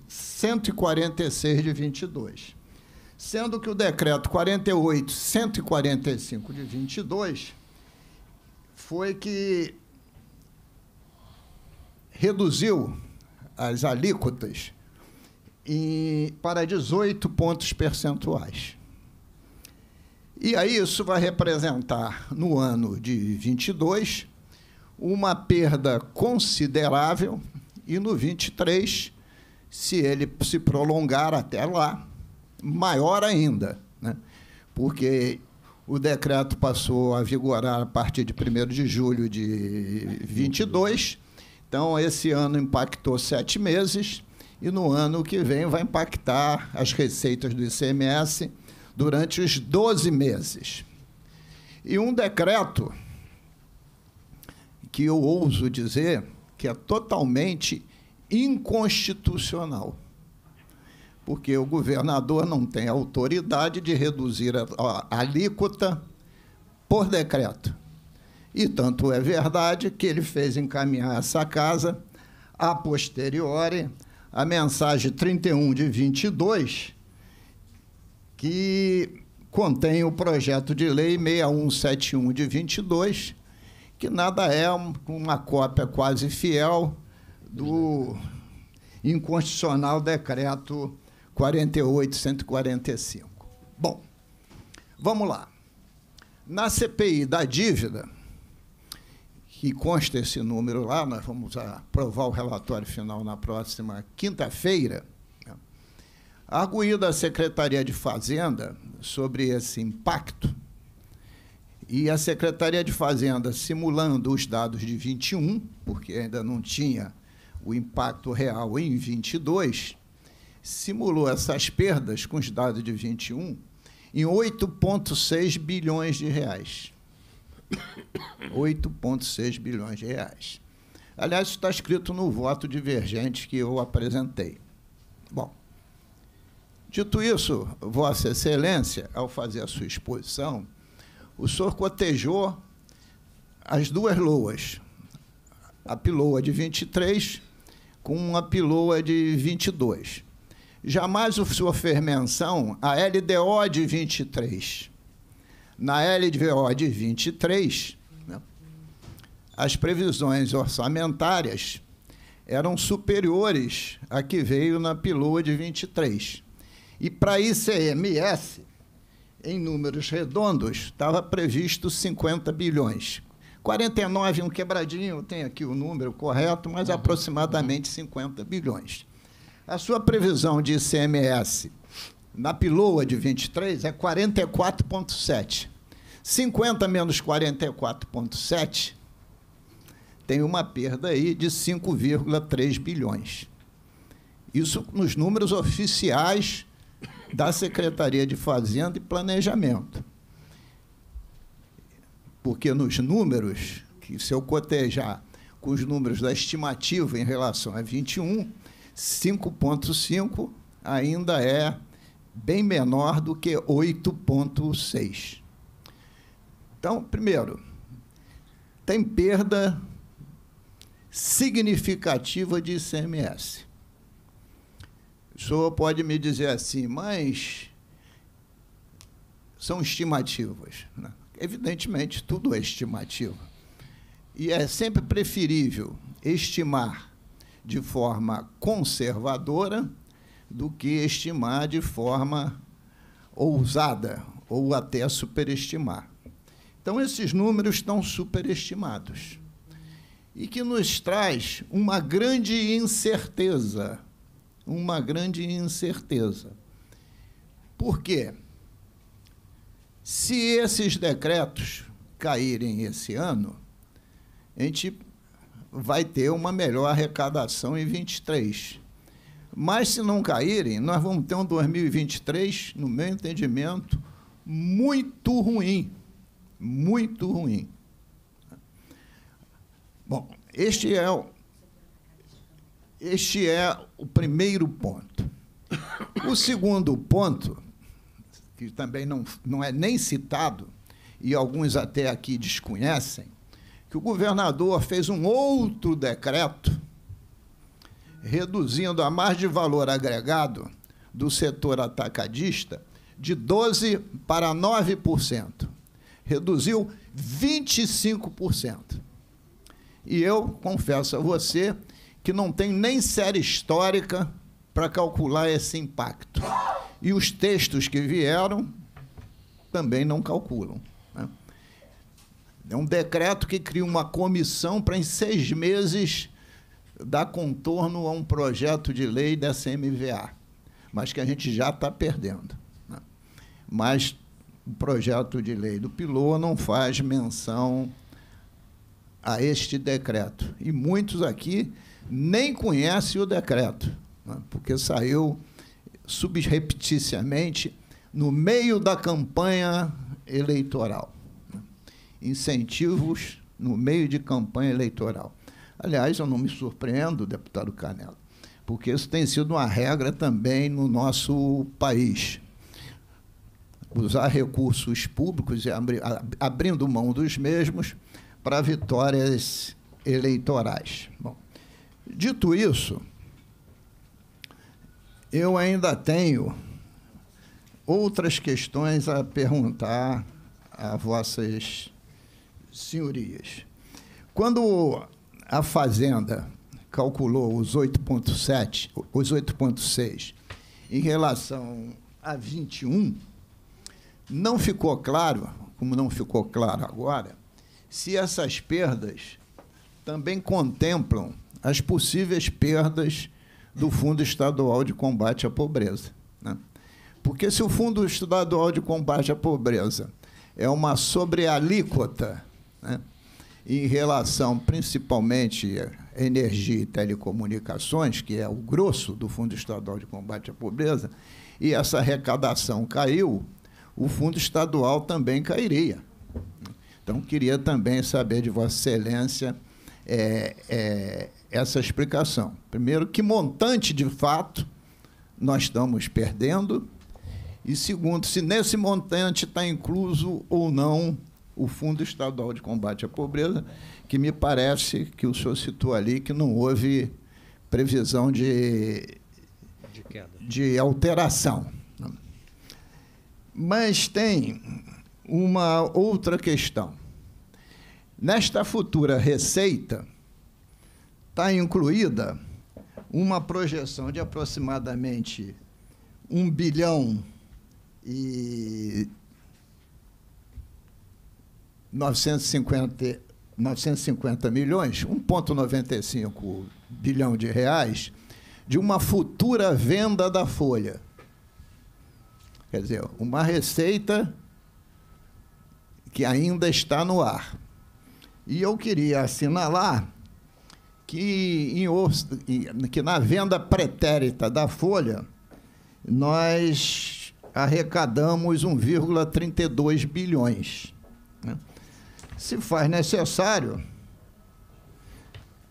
48146 de 22 sendo que o decreto 48.145 de 22 foi que reduziu as alíquotas em, para 18 pontos percentuais. E aí isso vai representar, no ano de 22, uma perda considerável e no 23, se ele se prolongar até lá, maior ainda, né? porque o decreto passou a vigorar a partir de 1 de julho de 22. Então, esse ano impactou sete meses e no ano que vem vai impactar as receitas do ICMS durante os 12 meses. E um decreto que eu ouso dizer que é totalmente inconstitucional. Porque o governador não tem autoridade de reduzir a, alíquota por decreto. E tanto é verdade que ele fez encaminhar essa casa a posteriori a mensagem 31 de 22, que contém o projeto de lei 6171 de 22, que nada é uma cópia quase fiel do inconstitucional decreto 48145. Bom, vamos lá. Na CPI da dívida, que consta esse número lá, nós vamos aprovar o relatório final na próxima quinta-feira, né? arguída a Secretaria de Fazenda sobre esse impacto, e a Secretaria de Fazenda, simulando os dados de 21, porque ainda não tinha o impacto real em 22, simulou essas perdas com os dados de 21 em 8,6 bilhões de reais. 8,6 bilhões de reais. Aliás, está escrito no voto divergente que eu apresentei. Bom, dito isso, Vossa Excelência, ao fazer a sua exposição, o senhor cotejou as duas loas, a piloa de 23 com uma piloa de 22. Jamais o senhor fez menção à LDO de 23 na LDO de 23, né, as previsões orçamentárias eram superiores à que veio na piloa de 23. E para ICMS, em números redondos, estava previsto 50 bilhões. 49, um quebradinho, tem aqui o número correto, mas aproximadamente 50 bilhões. A sua previsão de ICMS na piloa de 23 é 44,7. 50 menos 44,7 tem uma perda aí de 5,3 bilhões. Isso nos números oficiais da Secretaria de Fazenda e Planejamento. Porque nos números, que se eu cotejar com os números da estimativa em relação a 21, 5,5 ainda é bem menor do que 8,6. Então, primeiro, tem perda significativa de ICMS. O senhor pode me dizer assim, mas são estimativas. Né? Evidentemente, tudo é estimativa. E é sempre preferível estimar de forma conservadora do que estimar de forma ousada ou até superestimar. Então, esses números estão superestimados. E que nos traz uma grande incerteza. Uma grande incerteza. Por quê? Se esses decretos caírem esse ano, a gente vai ter uma melhor arrecadação em 23. Mas se não caírem, nós vamos ter um 2023, no meu entendimento, muito ruim. Muito ruim. Bom, este é o, este é o primeiro ponto. O segundo ponto, que também não, não é nem citado, e alguns até aqui desconhecem, que o governador fez um outro decreto reduzindo a margem de valor agregado do setor atacadista de 12% para 9%. Reduziu 25%. E eu confesso a você que não tem nem série histórica para calcular esse impacto. E os textos que vieram também não calculam. Né? É um decreto que cria uma comissão para, em seis meses, dar contorno a um projeto de lei da CMVA, mas que a gente já está perdendo. Né? Mas o projeto de lei do Piloa não faz menção a este decreto. E muitos aqui nem conhecem o decreto, né? porque saiu subrepticiamente no meio da campanha eleitoral. Incentivos no meio de campanha eleitoral. Aliás, eu não me surpreendo, deputado Canela, porque isso tem sido uma regra também no nosso país. Usar recursos públicos e abri, abrindo mão dos mesmos para vitórias eleitorais. Bom, dito isso, eu ainda tenho outras questões a perguntar a vossas senhorias. Quando a Fazenda calculou os 8,7, os 8,6 em relação a 21, não ficou claro, como não ficou claro agora, se essas perdas também contemplam as possíveis perdas do Fundo Estadual de Combate à Pobreza. Né? Porque se o Fundo Estadual de Combate à Pobreza é uma sobrealíquota né, em relação principalmente a energia e telecomunicações, que é o grosso do Fundo Estadual de Combate à Pobreza, e essa arrecadação caiu, o Fundo Estadual também cairia. Então, queria também saber de Vossa Excelência é, é, essa explicação. Primeiro, que montante de fato nós estamos perdendo e segundo, se nesse montante está incluso ou não o Fundo Estadual de Combate à Pobreza, que me parece que o senhor citou ali que não houve previsão de, de, de alteração. Mas tem uma outra questão. Nesta futura receita está incluída uma projeção de aproximadamente um bilhão e 950, 950 milhões, 1,95 bilhão de reais, de uma futura venda da folha. Quer dizer, uma receita que ainda está no ar. E eu queria assinalar que, em, que na venda pretérita da folha, nós arrecadamos 1,32 bilhões. Né? Se faz necessário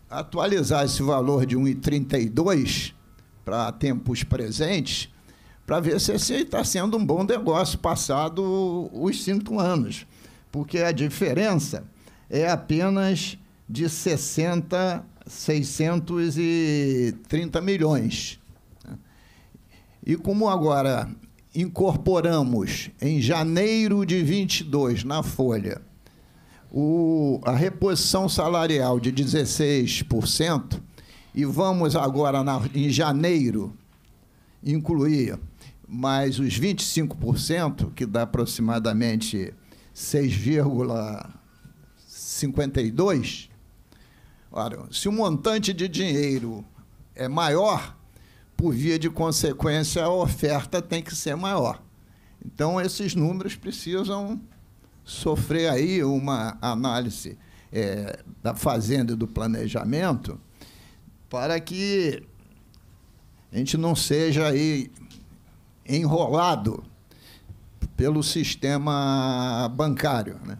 atualizar esse valor de 1,32 para tempos presentes, para ver se está sendo um bom negócio passado os cinco anos. Porque a diferença é apenas de 60, 630 milhões. E como agora incorporamos em janeiro de 22 na folha o, a reposição salarial de 16% e vamos agora na, em janeiro incluir mais os 25%, que dá aproximadamente 6,52. Ora, se o montante de dinheiro é maior, por via de consequência, a oferta tem que ser maior. Então, esses números precisam sofrer aí uma análise é, da fazenda e do planejamento para que a gente não seja aí enrolado pelo sistema bancário, né?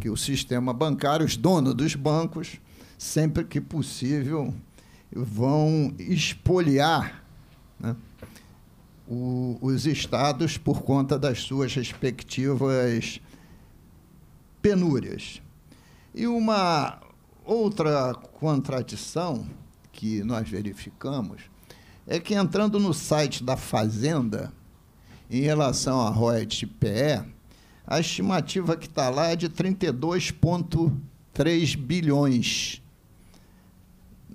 que o sistema bancário, os donos dos bancos, sempre que possível, vão expoliar né, o, os estados por conta das suas respectivas penúrias. E uma outra contradição que nós verificamos é que entrando no site da Fazenda, em relação à royalties PE, a estimativa que está lá é de 32,3 bilhões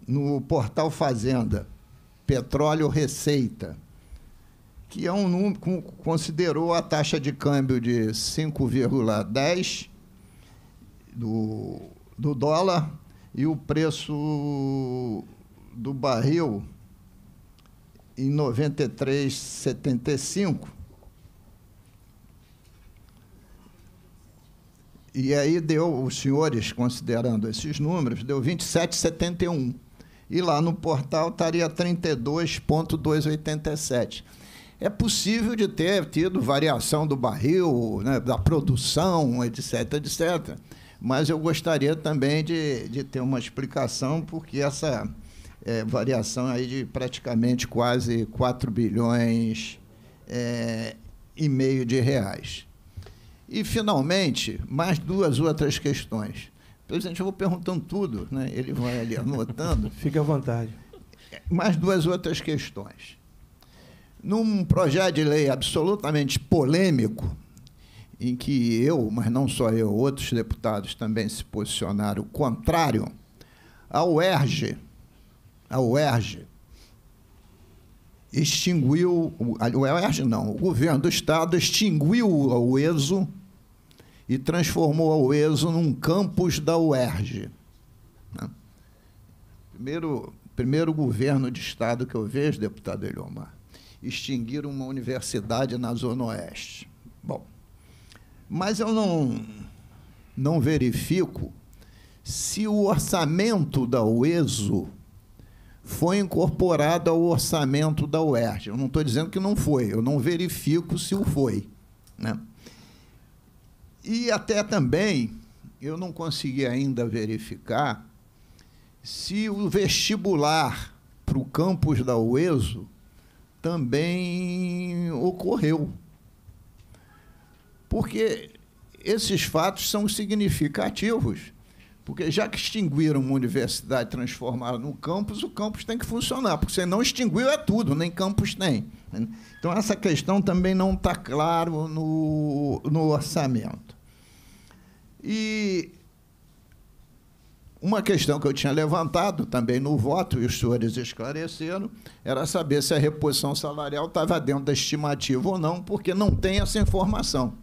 no portal Fazenda, Petróleo Receita, que é um número, considerou a taxa de câmbio de 5,10 do, do dólar e o preço do barril em 93,75. E aí deu, os senhores, considerando esses números, deu 27,71 e lá no portal estaria 32,287. É possível de ter tido variação do barril, né, da produção, etc, etc. mas eu gostaria também de, de ter uma explicação, porque essa é, variação aí de praticamente quase 4 bilhões é, e meio de reais. E, finalmente, mais duas outras questões. Presidente, eu vou perguntando tudo, né? ele vai ali anotando. Fique à vontade. Mais duas outras questões. Num projeto de lei absolutamente polêmico, em que eu, mas não só eu, outros deputados também se posicionaram contrário, a UERJ, a UERJ extinguiu, o UERJ não, o governo do Estado extinguiu o ESO e transformou o ESO num campus da UERJ. Né? Primeiro, primeiro governo de Estado que eu vejo, deputado Eliomar, extinguir uma universidade na Zona Oeste. Bom, mas eu não, não verifico se o orçamento da UESO foi incorporado ao orçamento da UERJ. Eu não estou dizendo que não foi, eu não verifico se o foi. Né? E até também eu não consegui ainda verificar se o vestibular para o campus da UESO também ocorreu. Porque esses fatos são significativos porque já que extinguiram uma universidade, transformaram no campus, o campus tem que funcionar, porque você não extinguiu é tudo, nem campus tem. Então, essa questão também não está claro no, no orçamento. E uma questão que eu tinha levantado também no voto, e os senhores esclareceram, era saber se a reposição salarial estava dentro da estimativa ou não, porque não tem essa informação.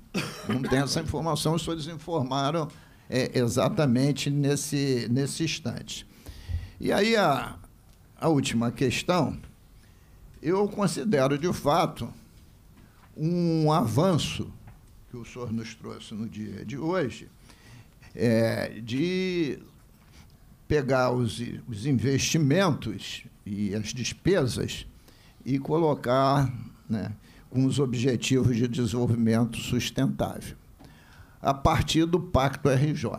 Não tem essa informação, os senhores informaram é, exatamente nesse, nesse instante. E aí a, a última questão, eu considero de fato um avanço que o senhor nos trouxe no dia de hoje, é, de pegar os, os investimentos e as despesas e colocar né, com os objetivos de desenvolvimento sustentável a partir do Pacto RJ.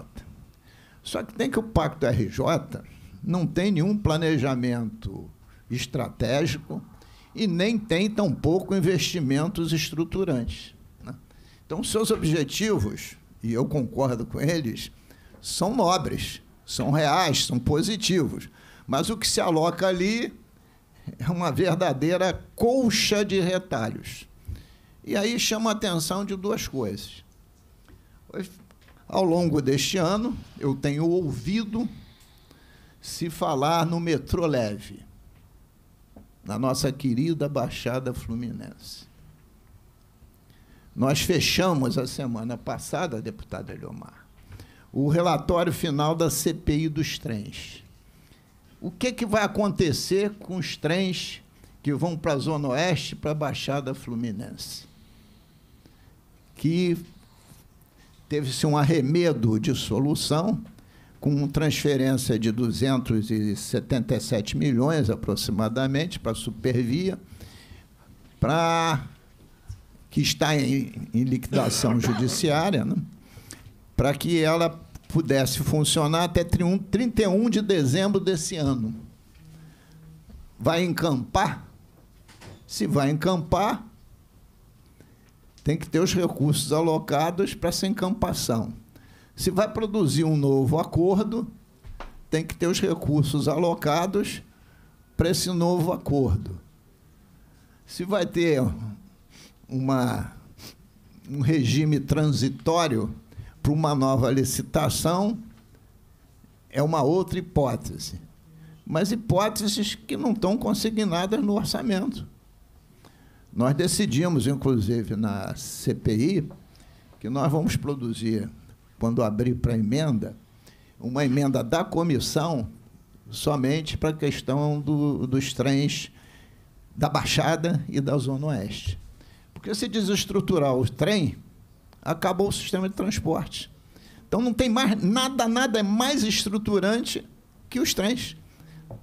Só que tem que o Pacto RJ não tem nenhum planejamento estratégico e nem tem tampouco investimentos estruturantes. Né? Então, seus objetivos, e eu concordo com eles, são nobres, são reais, são positivos. Mas o que se aloca ali é uma verdadeira colcha de retalhos. E aí chama a atenção de duas coisas. Ao longo deste ano, eu tenho ouvido se falar no metrô leve, na nossa querida Baixada Fluminense. Nós fechamos a semana passada, deputada Eliomar, o relatório final da CPI dos trens. O que, que vai acontecer com os trens que vão para a Zona Oeste para a Baixada Fluminense? Que teve-se um arremedo de solução, com transferência de 277 milhões aproximadamente para a Supervia, para que está em, em liquidação judiciária, né? para que ela pudesse funcionar até 31 de dezembro desse ano. Vai encampar? Se vai encampar, tem que ter os recursos alocados para essa encampação. Se vai produzir um novo acordo, tem que ter os recursos alocados para esse novo acordo. Se vai ter uma, um regime transitório para uma nova licitação, é uma outra hipótese. Mas hipóteses que não estão consignadas no orçamento. Nós decidimos, inclusive, na CPI, que nós vamos produzir, quando abrir para emenda, uma emenda da comissão somente para a questão do, dos trens da Baixada e da Zona Oeste. Porque se desestruturar o trem, acabou o sistema de transporte. Então não tem mais nada, nada mais estruturante que os trens.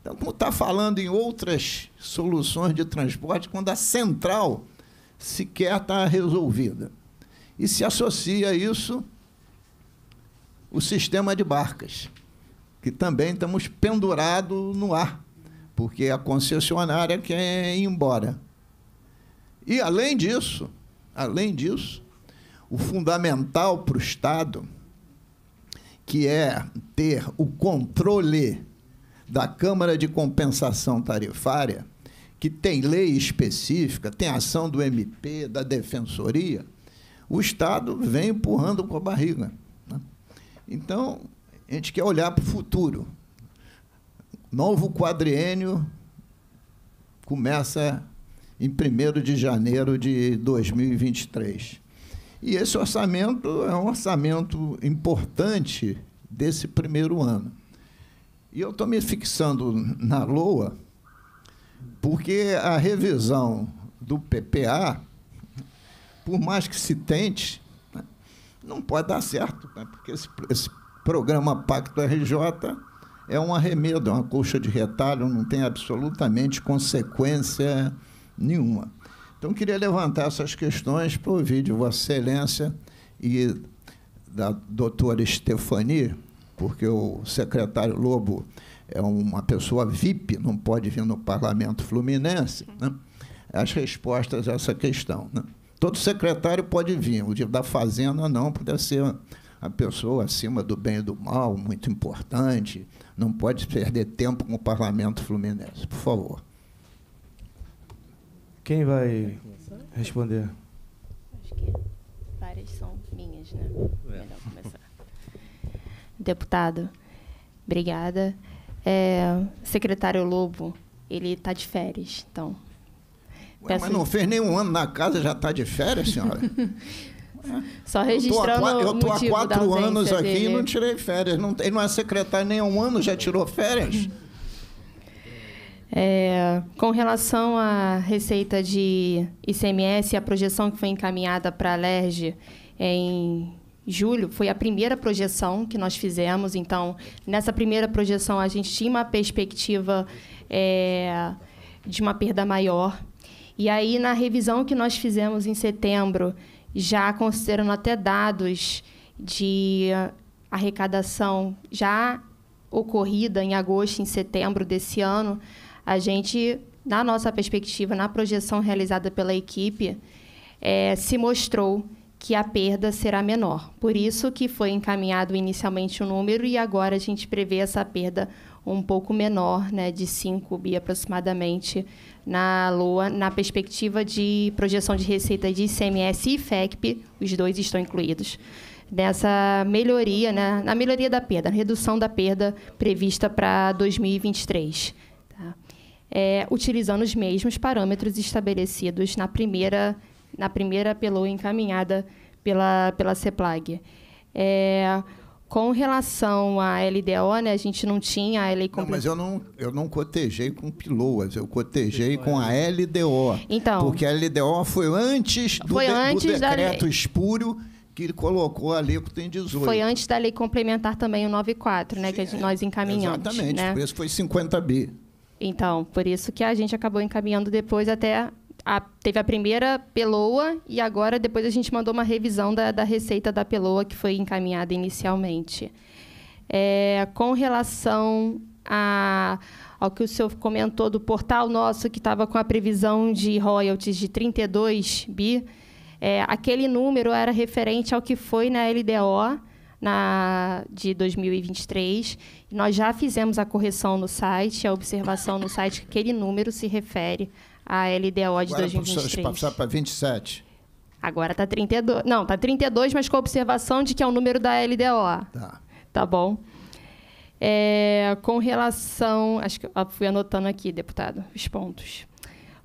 Então, como está falando em outras soluções de transporte, quando a central sequer está resolvida. E se associa a isso o sistema de barcas, que também estamos pendurados no ar, porque a concessionária quer ir embora. E, além disso, além disso, o fundamental para o Estado, que é ter o controle da Câmara de Compensação Tarifária, que tem lei específica, tem ação do MP, da Defensoria, o Estado vem empurrando com a barriga. Né? Então, a gente quer olhar para o futuro. Novo quadriênio começa em 1 de janeiro de 2023. E esse orçamento é um orçamento importante desse primeiro ano. E eu estou me fixando na LOA, porque a revisão do PPA, por mais que se tente, não pode dar certo, né, porque esse, esse programa Pacto RJ é um arremedo, é uma colcha de retalho, não tem absolutamente consequência nenhuma. Então, queria levantar essas questões para ouvir de Vossa Excelência e da doutora Stefani, porque o secretário Lobo é uma pessoa VIP, não pode vir no parlamento fluminense, né? as respostas a essa questão. Né? Todo secretário pode vir, o da Fazenda não, pode ser a pessoa acima do bem e do mal, muito importante, não pode perder tempo com o parlamento fluminense. Por favor. Quem vai responder? Acho que várias são minhas, né? É. Melhor começar. Deputado, obrigada. É, secretário Lobo, ele está de férias, então. Ué, mas não fez nenhum ano na casa, já está de férias, senhora? Só registrando Eu estou há quatro anos aqui dele. e não tirei férias. Não, ele não é secretário nem um ano, já tirou férias? É, com relação à receita de ICMS, a projeção que foi encaminhada para a LERJ em julho foi a primeira projeção que nós fizemos. Então, nessa primeira projeção, a gente tinha uma perspectiva é, de uma perda maior. E aí, na revisão que nós fizemos em setembro, já considerando até dados de arrecadação já ocorrida em agosto em setembro desse ano, a gente, na nossa perspectiva, na projeção realizada pela equipe, é, se mostrou que a perda será menor. Por isso que foi encaminhado inicialmente o um número e agora a gente prevê essa perda um pouco menor, né, de 5 bi aproximadamente na LOA, na perspectiva de projeção de receita de ICMS e FECP, os dois estão incluídos, nessa melhoria, né, na melhoria da perda, na redução da perda prevista para 2023. Tá? É, utilizando os mesmos parâmetros estabelecidos na primeira na primeira PELOA encaminhada pela, pela CEPLAG. É, com relação à LDO, né, a gente não tinha a lei Não, mas eu não, eu não cotejei com piloas, eu cotejei com a LDO. Então, porque a LDO foi antes do, foi de, antes do decreto da... espúrio que ele colocou a alíquota em 18. Foi antes da lei complementar também o 94, né, Sim, que nós encaminhamos. Exatamente, né? por isso foi 50 bi. Então, por isso que a gente acabou encaminhando depois até a, teve a primeira peloa e agora depois a gente mandou uma revisão da, da receita da peloa que foi encaminhada inicialmente. É, com relação a, ao que o senhor comentou do portal nosso, que estava com a previsão de royalties de 32 bi, é, aquele número era referente ao que foi na LDO na, de 2023. Nós já fizemos a correção no site, a observação no site, que aquele número se refere a LDO de Agora, 2023. passar para 27. Agora está 32. Não, está 32, mas com a observação de que é o número da LDO. Tá. Tá bom. É, com relação. Acho que fui anotando aqui, deputado, os pontos.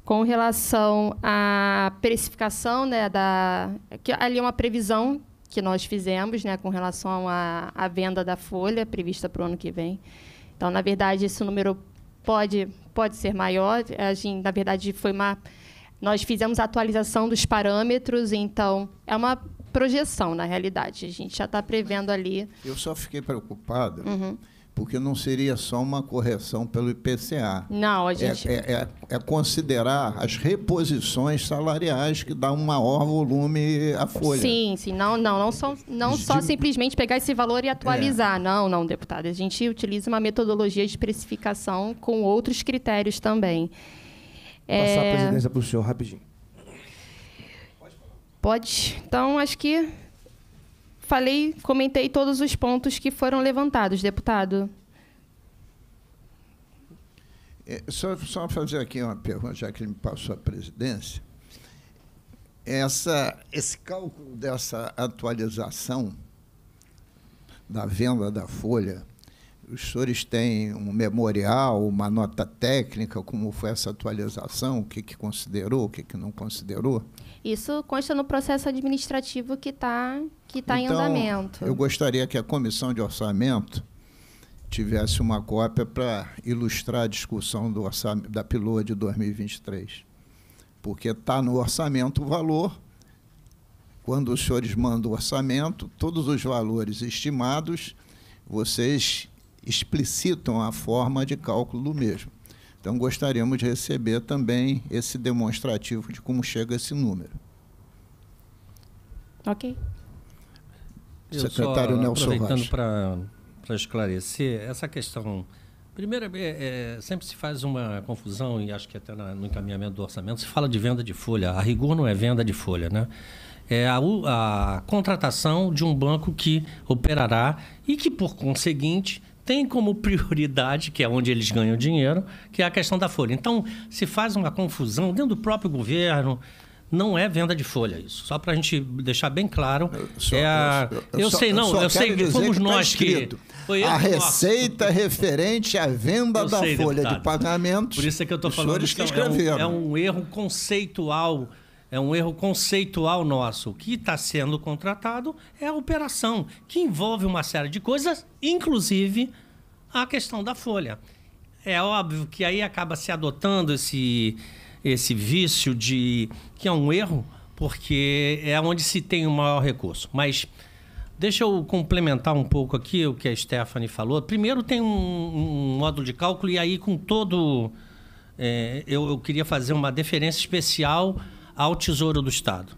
Com relação à precificação né, da. Que ali é uma previsão que nós fizemos né, com relação à, à venda da folha prevista para o ano que vem. Então, na verdade, esse número pode, pode ser maior. A gente, na verdade, foi uma. Nós fizemos a atualização dos parâmetros, então é uma projeção, na realidade. A gente já está prevendo ali. Eu só fiquei preocupado, uhum. Porque não seria só uma correção pelo IPCA. Não, a É, gente. é, é, é considerar as reposições salariais que dá um maior volume à folha. Sim, sim. Não, não, não, só, não só De- simplesmente pegar esse valor e É. atualizar. Não, não, deputado. A gente utiliza uma metodologia de precificação com outros critérios também. Passar a É, presidência para o senhor, rapidinho. Pode. Então, acho que falei, comentei todos os pontos que foram levantados, deputado. É, só, só fazer aqui uma pergunta, já que ele me passou a presidência. Essa, esse cálculo dessa atualização da venda da folha, os senhores têm um memorial, uma nota técnica, como foi essa atualização, o que, que considerou, o que, que não considerou? Isso consta no processo administrativo que está que tá em Então, andamento. Eu gostaria que a comissão de orçamento tivesse uma cópia para ilustrar a discussão do orçamento, da PILOA de 2023. Porque está no orçamento o valor. Quando os senhores mandam o orçamento, todos os valores estimados, vocês explicitam a forma de cálculo do mesmo. Então, gostaríamos de receber também esse demonstrativo de como chega esse número. Ok. Eu Secretário só, Nelson aproveitando para esclarecer essa questão. Primeiro, é, é, sempre se faz uma confusão, e acho que até na- no encaminhamento do orçamento, se fala de venda de folha. A rigor não é venda de folha, né? É a, a contratação de um banco que operará e que, por conseguinte, tem como prioridade, que é onde eles ganham dinheiro, que é a questão da folha. Então, se faz uma confusão dentro do próprio governo. Não é venda de folha isso. Só para a gente deixar bem claro. Só- é a... Eu, só- sei, não, eu sei que fomos que tá nós que. Foi a nosso. receita referente à venda Eu da sei, folha deputado. de pagamentos. Por isso é que eu estou falando que é um- é um erro conceitual. É um erro conceitual nosso. O que está sendo contratado é a operação, que envolve uma série de coisas, inclusive a questão da folha. É óbvio que aí acaba se adotando esse, esse vício de que é um erro, porque é onde se tem o maior recurso. Mas deixa eu complementar um pouco aqui o que a Stephanie falou. Primeiro tem um, um módulo de cálculo e aí com todo é, eu, eu queria fazer uma deferência especial ao Tesouro do Estado.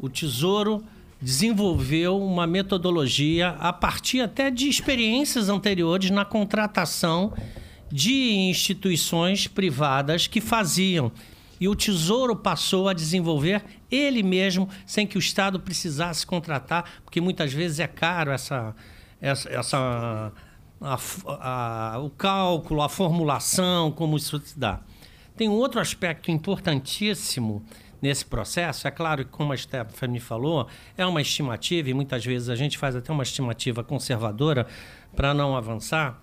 O Tesouro desenvolveu uma metodologia a partir até de experiências anteriores na contratação de instituições privadas que faziam. E o Tesouro passou a desenvolver ele mesmo, sem que o Estado precisasse contratar, porque muitas vezes é caro essa, essa, essa a a- o cálculo, a formulação, como isso se dá. Tem um outro aspecto importantíssimo nesse processo. É claro que, como a Stephanie falou, é uma estimativa e muitas vezes a gente faz até uma estimativa conservadora para não avançar,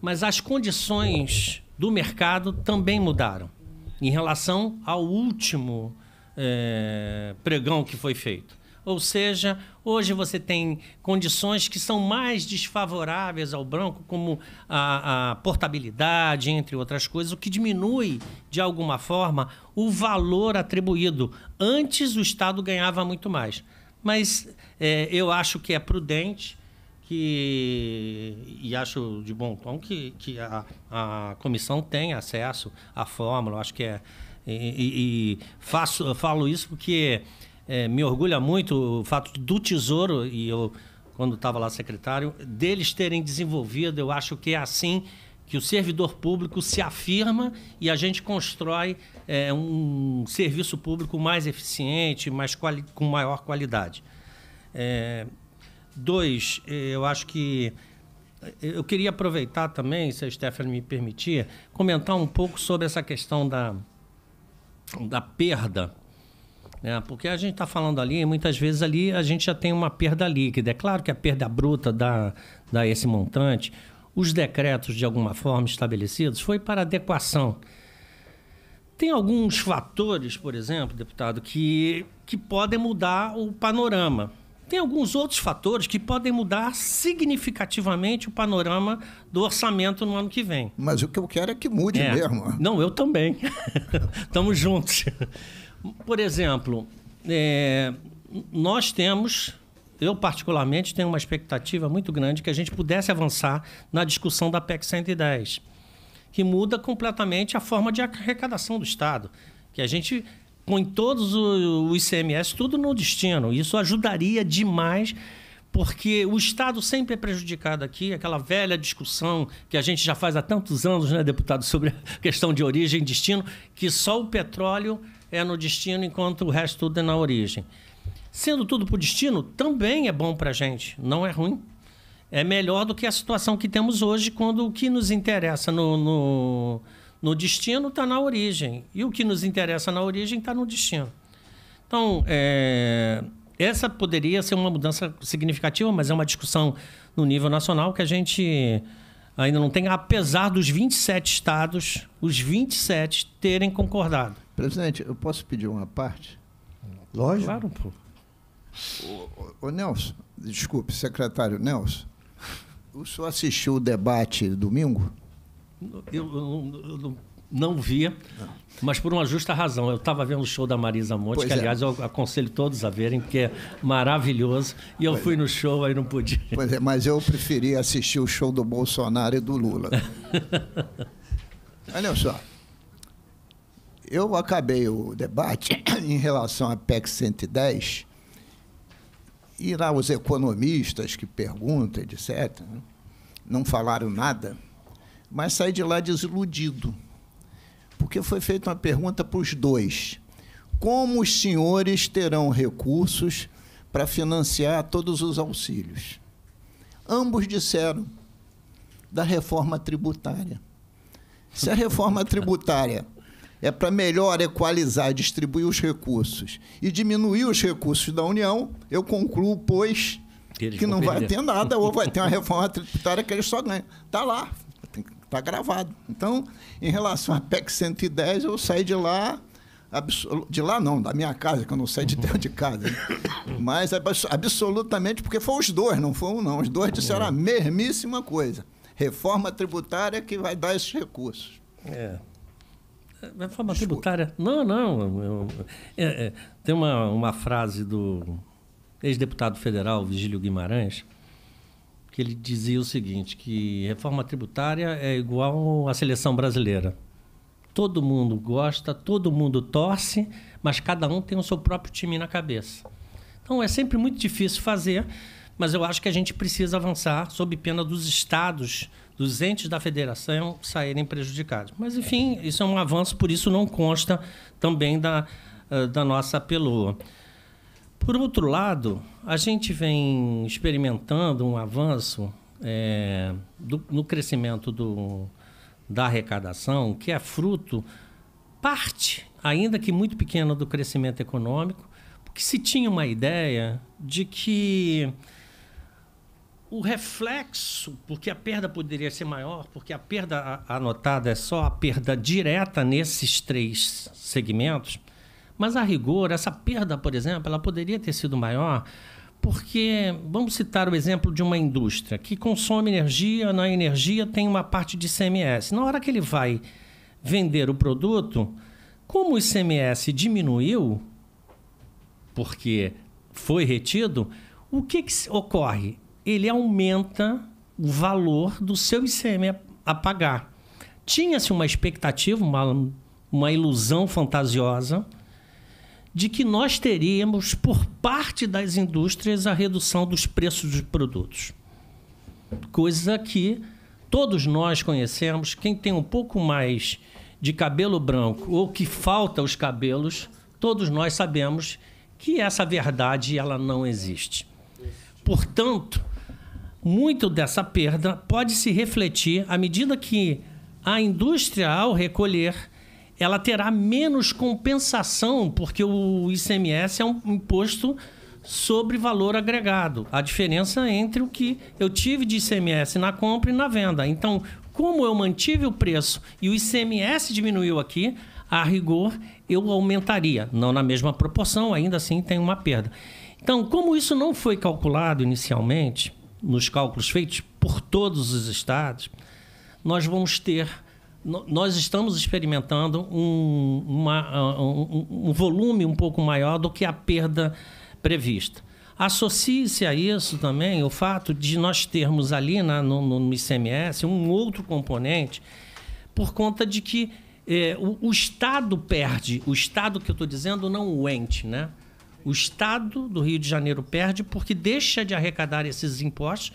mas as condições do mercado também mudaram em relação ao último eh, pregão que foi feito. Ou seja, hoje você tem condições que são mais desfavoráveis ao branco, como a, a portabilidade, entre outras coisas, o que diminui, de alguma forma, o valor atribuído. Antes o Estado ganhava muito mais. Mas eh, eu acho que é prudente que e acho de bom tom que, que a, a comissão tem acesso à fórmula. Acho que é e, e- e faço falo isso porque é, me orgulha muito o fato do Tesouro e eu quando estava lá secretário deles terem desenvolvido. Eu acho que é assim que o servidor público se afirma e a gente constrói é, um serviço público mais eficiente, mais com maior qualidade. É, Dois, eh, eu acho que eh, eu queria aproveitar também, se a Stephanie me permitir, comentar um pouco sobre essa questão da, da perda. Né? Porque a gente está falando ali, muitas vezes ali a gente já tem uma perda líquida. É claro que a perda bruta dá, dá esse montante. Os decretos, de alguma forma, estabelecidos, foi para adequação. Tem alguns fatores, por exemplo, deputado, que, que podem mudar o panorama. Tem alguns outros fatores que podem mudar significativamente o panorama do orçamento no ano que vem. Mas o que eu quero é que mude É. mesmo. Não, eu também. Estamos juntos. Por exemplo, é, nós temos eu particularmente tenho uma expectativa muito grande que a gente pudesse avançar na discussão da PEC 110, que muda completamente a forma de arrecadação do Estado, que a gente põe todos o ICMS tudo no destino. Isso ajudaria demais porque o Estado sempre é prejudicado aqui, aquela velha discussão que a gente já faz há tantos anos, né, deputado, sobre a questão de origem e destino, que só o petróleo é no destino enquanto o resto tudo é na origem. Sendo tudo para o destino, também é bom para a gente, não é ruim. É melhor do que a situação que temos hoje, quando o que nos interessa no, no, no destino está na origem, e o que nos interessa na origem está no destino. Então, é, essa poderia ser uma mudança significativa, mas é uma discussão no nível nacional que a gente ainda não tem, apesar dos 27 estados, os 27 terem concordado. Presidente, eu posso pedir uma parte? Lógico. Claro, pô. O, o, Nelson, desculpe, secretário Nelson, o senhor assistiu o debate domingo? Eu, eu, eu, eu não via, mas por uma justa razão. Eu estava vendo o show da Marisa Monte, pois que, aliás, é. eu aconselho todos a verem, porque é maravilhoso. E eu pois fui é. no show, aí não podia. Pois é, mas eu preferi assistir o show do Bolsonaro e do Lula. Olha só. Eu acabei o debate em relação à PEC 110 e lá os economistas que perguntam, etc., não falaram nada, mas saí de lá desiludido porque foi feita uma pergunta para os dois. Como os senhores terão recursos para financiar todos os auxílios? Ambos disseram da reforma tributária. Se a reforma tributária é para melhor equalizar, distribuir os recursos e diminuir os recursos da União, eu concluo, pois, que não vai ter nada, ou vai ter uma reforma tributária que eles só ganham. Está lá, Está gravado. Então, em relação à PEC 110, eu saí de lá, de lá não, da minha casa, que eu não saí de dentro de casa. Né? Mas absolutamente, porque foi os dois, não foi um não. Os dois disseram a mesmíssima coisa. Reforma tributária que vai dar esses recursos. É. Reforma tributária. Não, não. É, é, tem uma, uma frase do ex-deputado federal Vigílio Guimarães, que ele dizia o seguinte, que reforma tributária é igual à seleção brasileira. Todo mundo gosta, todo mundo torce, mas cada um tem o seu próprio time na cabeça. Então é sempre muito difícil fazer, mas eu acho que a gente precisa avançar sob pena dos estados, dos entes da federação saírem prejudicados. Mas enfim, isso é um avanço, por isso não consta também da, eh, da nossa peloa. Por outro lado, a gente vem experimentando um avanço é, do, no crescimento do, da arrecadação, que é fruto, parte, ainda que muito pequena, do crescimento econômico, porque se tinha uma ideia de que o reflexo, porque a perda poderia ser maior, porque a perda anotada é só a perda direta nesses três segmentos mas, a rigor, essa perda, por exemplo, ela poderia ter sido maior porque, vamos citar o exemplo de uma indústria que consome energia, na energia tem uma parte de ICMS. Na hora que ele vai vender o produto, como o ICMS diminuiu, porque foi retido, o que, que ocorre? Ele aumenta o valor do seu ICM a pagar. Tinha-se uma expectativa, uma, uma ilusão fantasiosa, de que nós teríamos, por parte das indústrias, a redução dos preços dos produtos. Coisa que todos nós conhecemos. Quem tem um pouco mais de cabelo branco ou que falta os cabelos, todos nós sabemos que essa verdade ela não existe. Portanto, muito dessa perda pode se refletir à medida que a indústria, ao recolher, ela terá menos compensação, porque o ICMS é um imposto sobre valor agregado. A diferença entre o que eu tive de ICMS na compra e na venda. Então, como eu mantive o preço e o ICMS diminuiu aqui, a rigor eu aumentaria, não na mesma proporção, ainda assim tem uma perda. Então, como isso não foi calculado inicialmente, nos cálculos feitos por todos os estados, nós vamos ter nós estamos experimentando um, uma, um, um, volume um pouco maior do que a perda prevista. Associe-se a isso também o fato de nós termos ali na, no, no ICMS um outro componente, por conta de que é, o, o, Estado perde. O Estado que eu estou dizendo, não o ente, né? O Estado do Rio de Janeiro perde porque deixa de arrecadar esses impostos,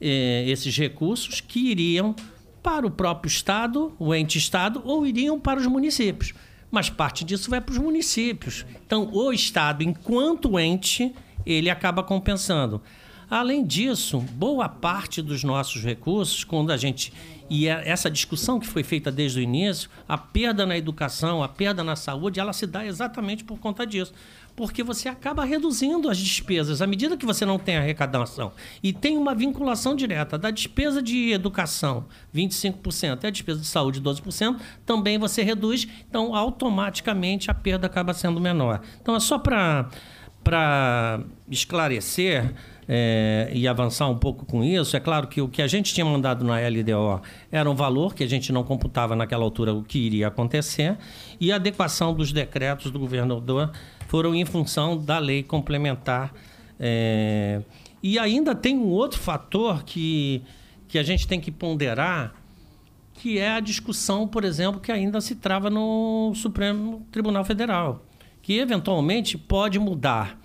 é, esses recursos que iriam para o próprio Estado, o ente Estado, ou iriam para os municípios. Mas parte disso vai para os municípios. Então, o Estado, enquanto ente, ele acaba compensando. Além disso, boa parte dos nossos recursos, quando a gente e é essa discussão que foi feita desde o início, a perda na educação, a perda na saúde, ela se dá exatamente por conta disso. Porque você acaba reduzindo as despesas à medida que você não tem arrecadação. E tem uma vinculação direta da despesa de educação, 25%, e a despesa de saúde, 12%, também você reduz, então automaticamente a perda acaba sendo menor. Então é só para esclarecer é, e avançar um pouco com isso, é claro que o que a gente tinha mandado na LDO era um valor que a gente não computava naquela altura o que iria acontecer, e a adequação dos decretos do governador foram em função da lei complementar. É, e ainda tem um outro fator que, que a gente tem que ponderar, que é a discussão, por exemplo, que ainda se trava no Supremo Tribunal Federal, que eventualmente pode mudar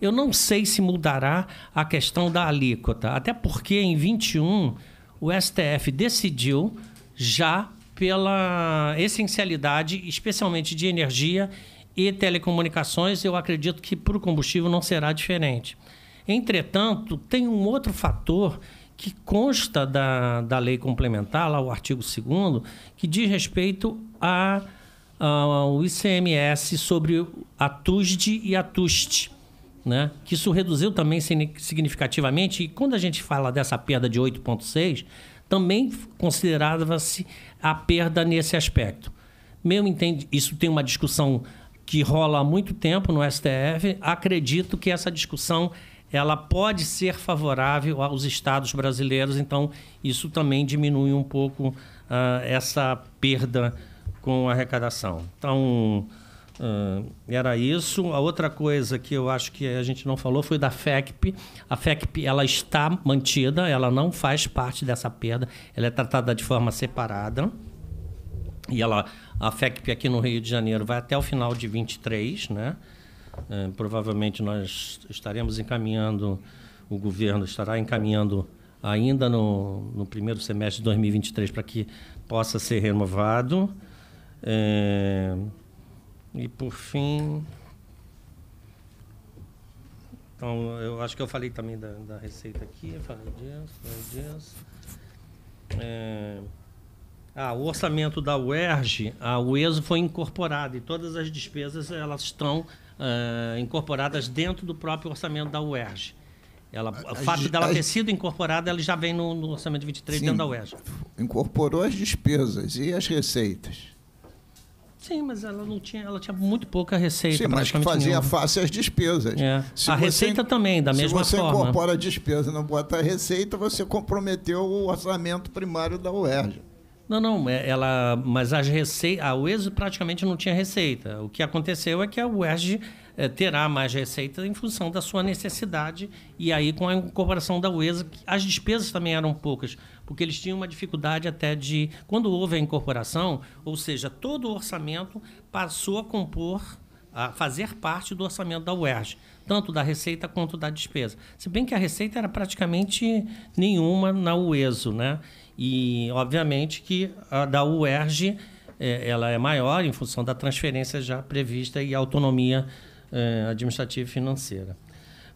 eu não sei se mudará a questão da alíquota, até porque em 21 o STF decidiu já pela essencialidade, especialmente de energia e telecomunicações, eu acredito que para o combustível não será diferente. Entretanto, tem um outro fator que consta da, da lei complementar, lá o artigo 2 que diz respeito ao ICMS sobre a TUSD e a TUST né? que isso reduziu também significativamente. E quando a gente fala dessa perda de 8,6, também considerava-se a perda nesse aspecto. Meu entende, isso tem uma discussão que rola há muito tempo no STF. Acredito que essa discussão ela pode ser favorável aos estados brasileiros, então isso também diminui um pouco uh, essa perda com a arrecadação. Então, Uh, era isso. A outra coisa que eu acho que a gente não falou foi da FECP. A FECP ela está mantida, ela não faz parte dessa perda, ela é tratada de forma separada. E ela, a FECP aqui no Rio de Janeiro vai até o final de 23, né? Uh, provavelmente nós estaremos encaminhando, o governo estará encaminhando ainda no, no primeiro semestre de 2023 para que possa ser renovado. Uh, e por fim. Então, eu acho que eu falei também da, da receita aqui, eu falei disso, falei disso. É, ah, o orçamento da UERJ, a UESO foi incorporado e todas as despesas elas estão uh, incorporadas dentro do próprio orçamento da UERJ. Ela, o fato dela ter sido incorporada, ela já vem no, no orçamento de 23 sim, dentro da UERJ. Incorporou as despesas e as receitas. Sim, mas ela não tinha, ela tinha muito pouca receita. Sim, mas que fazia nenhuma. face as despesas. É. a receita também, da mesma forma. Se você forma. incorpora a despesa e não bota a receita, você comprometeu o orçamento primário da UERJ. Não, não, é, ela, mas as receitas, a UERJ praticamente não tinha receita. O que aconteceu é que a UERJ é, terá mais receita em função da sua necessidade e aí com a incorporação da UERJ, as despesas também eram poucas porque eles tinham uma dificuldade até de. Quando houve a incorporação, ou seja, todo o orçamento passou a compor, a fazer parte do orçamento da UERJ, tanto da receita quanto da despesa. Se bem que a receita era praticamente nenhuma na UESO, né? E, obviamente, que a da UERJ é, ela é maior em função da transferência já prevista e autonomia é, administrativa e financeira.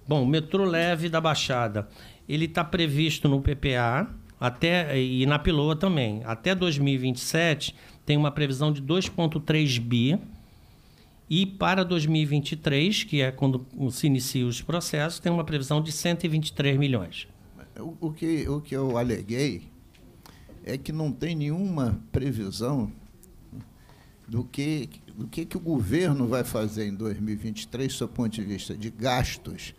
Bom, metrô leve da Baixada, ele está previsto no PPA, até e na Piloa também. Até 2027 tem uma previsão de 2,3 bi. E para 2023, que é quando se iniciam os processos, tem uma previsão de 123 milhões. O, o, que, o que eu aleguei é que não tem nenhuma previsão do que, do que, que o governo vai fazer em 2023, do ponto de vista de gastos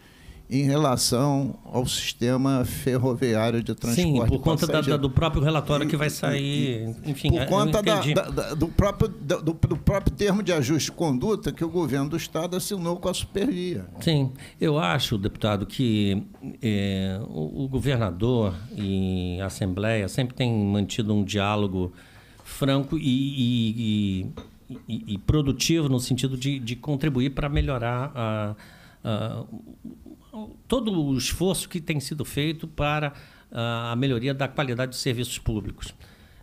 em relação ao sistema ferroviário de transporte. Sim, por conta da, da, do próprio relatório que vai sair, enfim. Por conta da, do, próprio, do, do, próprio termo de ajuste de conduta que o governo do Estado assinou com a Supervia. Sim, eu acho, deputado, que é, o, o, governador e a Assembleia sempre têm mantido um diálogo franco e, e, e, e produtivo no sentido de, de contribuir para melhorar a, a todo o esforço que tem sido feito para ah, a melhoria da qualidade dos serviços públicos.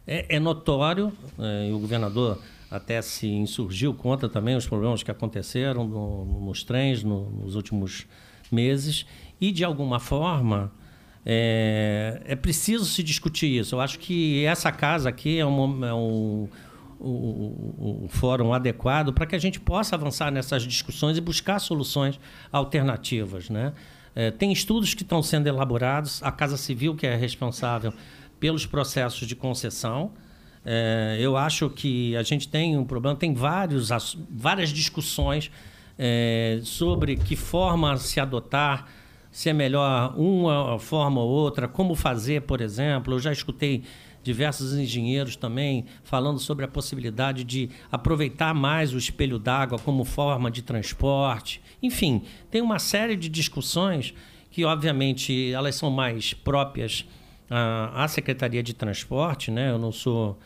É, é notório, é, e o governador até se insurgiu contra também os problemas que aconteceram no, nos trens no, nos últimos meses, e de alguma forma é, é, preciso se discutir isso. Eu acho que essa casa aqui é é um o, o, fórum adequado para que a gente possa avançar nessas discussões e buscar soluções alternativas. Né? É, tem estudos que estão sendo elaborados, a Casa Civil, que é responsável pelos processos de concessão. É, eu acho que a gente tem um problema, tem vários, várias discussões é, sobre que forma se adotar, se é melhor uma forma ou outra, como fazer, por exemplo. Eu já escutei diversos engenheiros também falando sobre a possibilidade de aproveitar mais o espelho d'água como forma de transporte. Enfim, tem uma série de discussões que, obviamente, elas são mais próprias à, Secretaria de Transporte, né? Eu não sou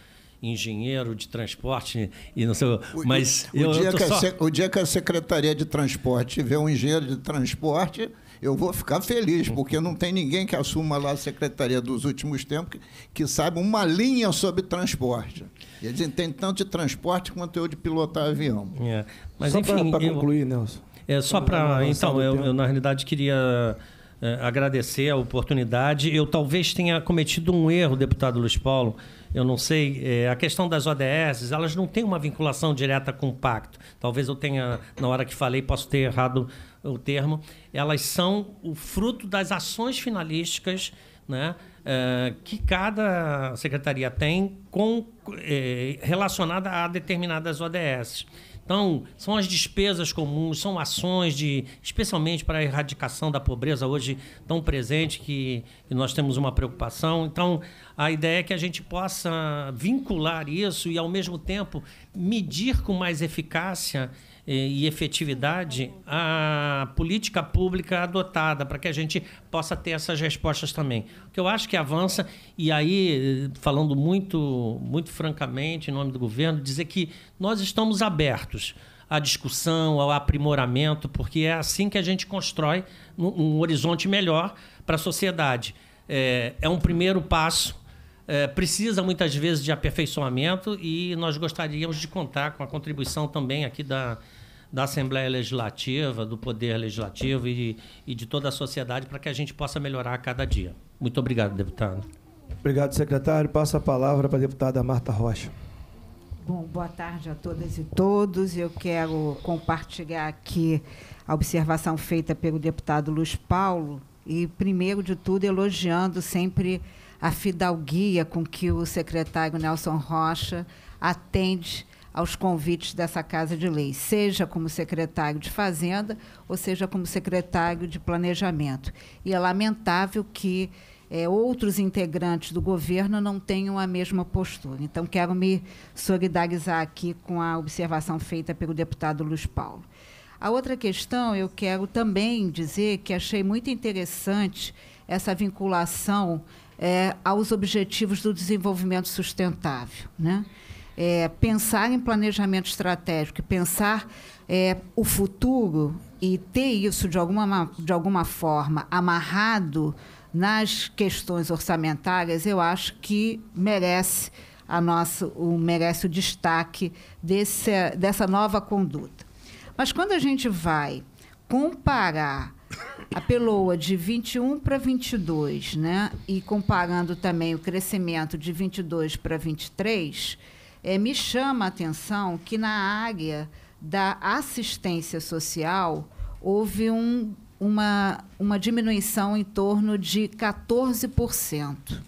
engenheiro de transporte e não sei, mas o, eu, dia eu que só... a, o dia que a Secretaria de Transporte tiver um engenheiro de transporte, eu vou ficar feliz, porque não tem ninguém que assuma lá a secretaria dos últimos tempos que, que saiba uma linha sobre transporte. Eles entendem tanto de transporte quanto eu de pilotar avião. É. Mas, Só para concluir, Nelson. É, só para. Então, eu, eu, na realidade queria é, agradecer a oportunidade. Eu talvez tenha cometido um erro, deputado Luiz Paulo. Eu não sei. É, a questão das ODS, elas não têm uma vinculação direta com o pacto. Talvez eu tenha, na hora que falei, posso ter errado o termo. Elas são o fruto das ações finalísticas né, é, que cada secretaria tem com, é, relacionada a determinadas ODS. Então, são as despesas comuns, são ações de, especialmente para a erradicação da pobreza hoje tão presente que, que nós temos uma preocupação. Então, a ideia é que a gente possa vincular isso e, ao mesmo tempo, medir com mais eficácia e efetividade a política pública adotada para que a gente possa ter essas respostas também. O que eu acho que avança, e aí, falando muito, muito francamente, em nome do governo, dizer que nós estamos abertos à discussão, ao aprimoramento, porque é assim que a gente constrói um, horizonte melhor para a sociedade. É, é um primeiro passo é, precisa muitas vezes de aperfeiçoamento e nós gostaríamos de contar com a contribuição também aqui da, da Assembleia Legislativa, do Poder Legislativo e, e de toda a sociedade para que a gente possa melhorar a cada dia. Muito obrigado, deputado. Obrigado, secretário. Passo a palavra para a deputada Marta Rocha. Bom, boa tarde a todas e todos. Eu quero compartilhar aqui a observação feita pelo deputado Luiz Paulo e, primeiro de tudo, elogiando sempre a fidalguia com que o secretário Nelson Rocha atende aos convites dessa Casa de Lei, seja como secretário de Fazenda ou seja como secretário de Planejamento. E é lamentável que é, outros integrantes do governo não tenham a mesma postura. Então, quero me solidarizar aqui com a observação feita pelo deputado Luiz Paulo. A outra questão, eu quero também dizer que achei muito interessante essa vinculação é, aos objetivos do desenvolvimento sustentável. Né? É, pensar em planejamento estratégico, pensar é, o futuro e ter isso de alguma, de alguma forma amarrado nas questões orçamentárias, eu acho que merece a nossa, o, merece o destaque desse, dessa nova conduta. Mas quando a gente vai comparar a Peloa de 21 para 22, né? E comparando também o crescimento de 22 para 23, é, me chama a atenção que na área da assistência social houve um, uma, uma diminuição em torno de 14%.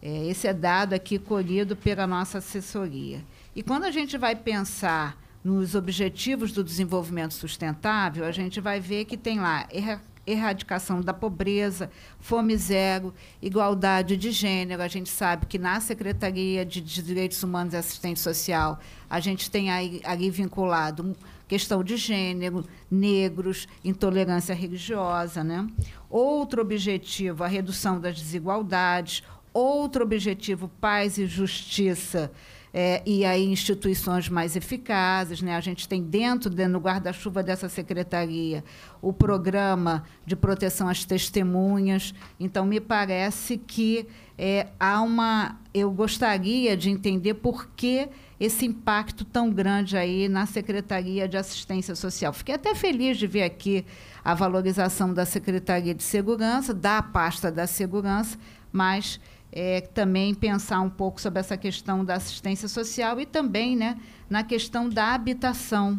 É, esse é dado aqui colhido pela nossa assessoria. E quando a gente vai pensar nos Objetivos do Desenvolvimento Sustentável, a gente vai ver que tem lá erradicação da pobreza, fome zero, igualdade de gênero. A gente sabe que na Secretaria de Direitos Humanos e Assistência Social, a gente tem aí, ali vinculado questão de gênero, negros, intolerância religiosa. Né? Outro objetivo, a redução das desigualdades. Outro objetivo, paz e justiça é, e aí instituições mais eficazes. Né? A gente tem dentro, dentro do guarda-chuva dessa secretaria, o programa de proteção às testemunhas. Então, me parece que é, há uma. Eu gostaria de entender por que esse impacto tão grande aí na Secretaria de Assistência Social. Fiquei até feliz de ver aqui a valorização da Secretaria de Segurança, da pasta da segurança, mas é, também pensar um pouco sobre essa questão da assistência social e também né, na questão da habitação,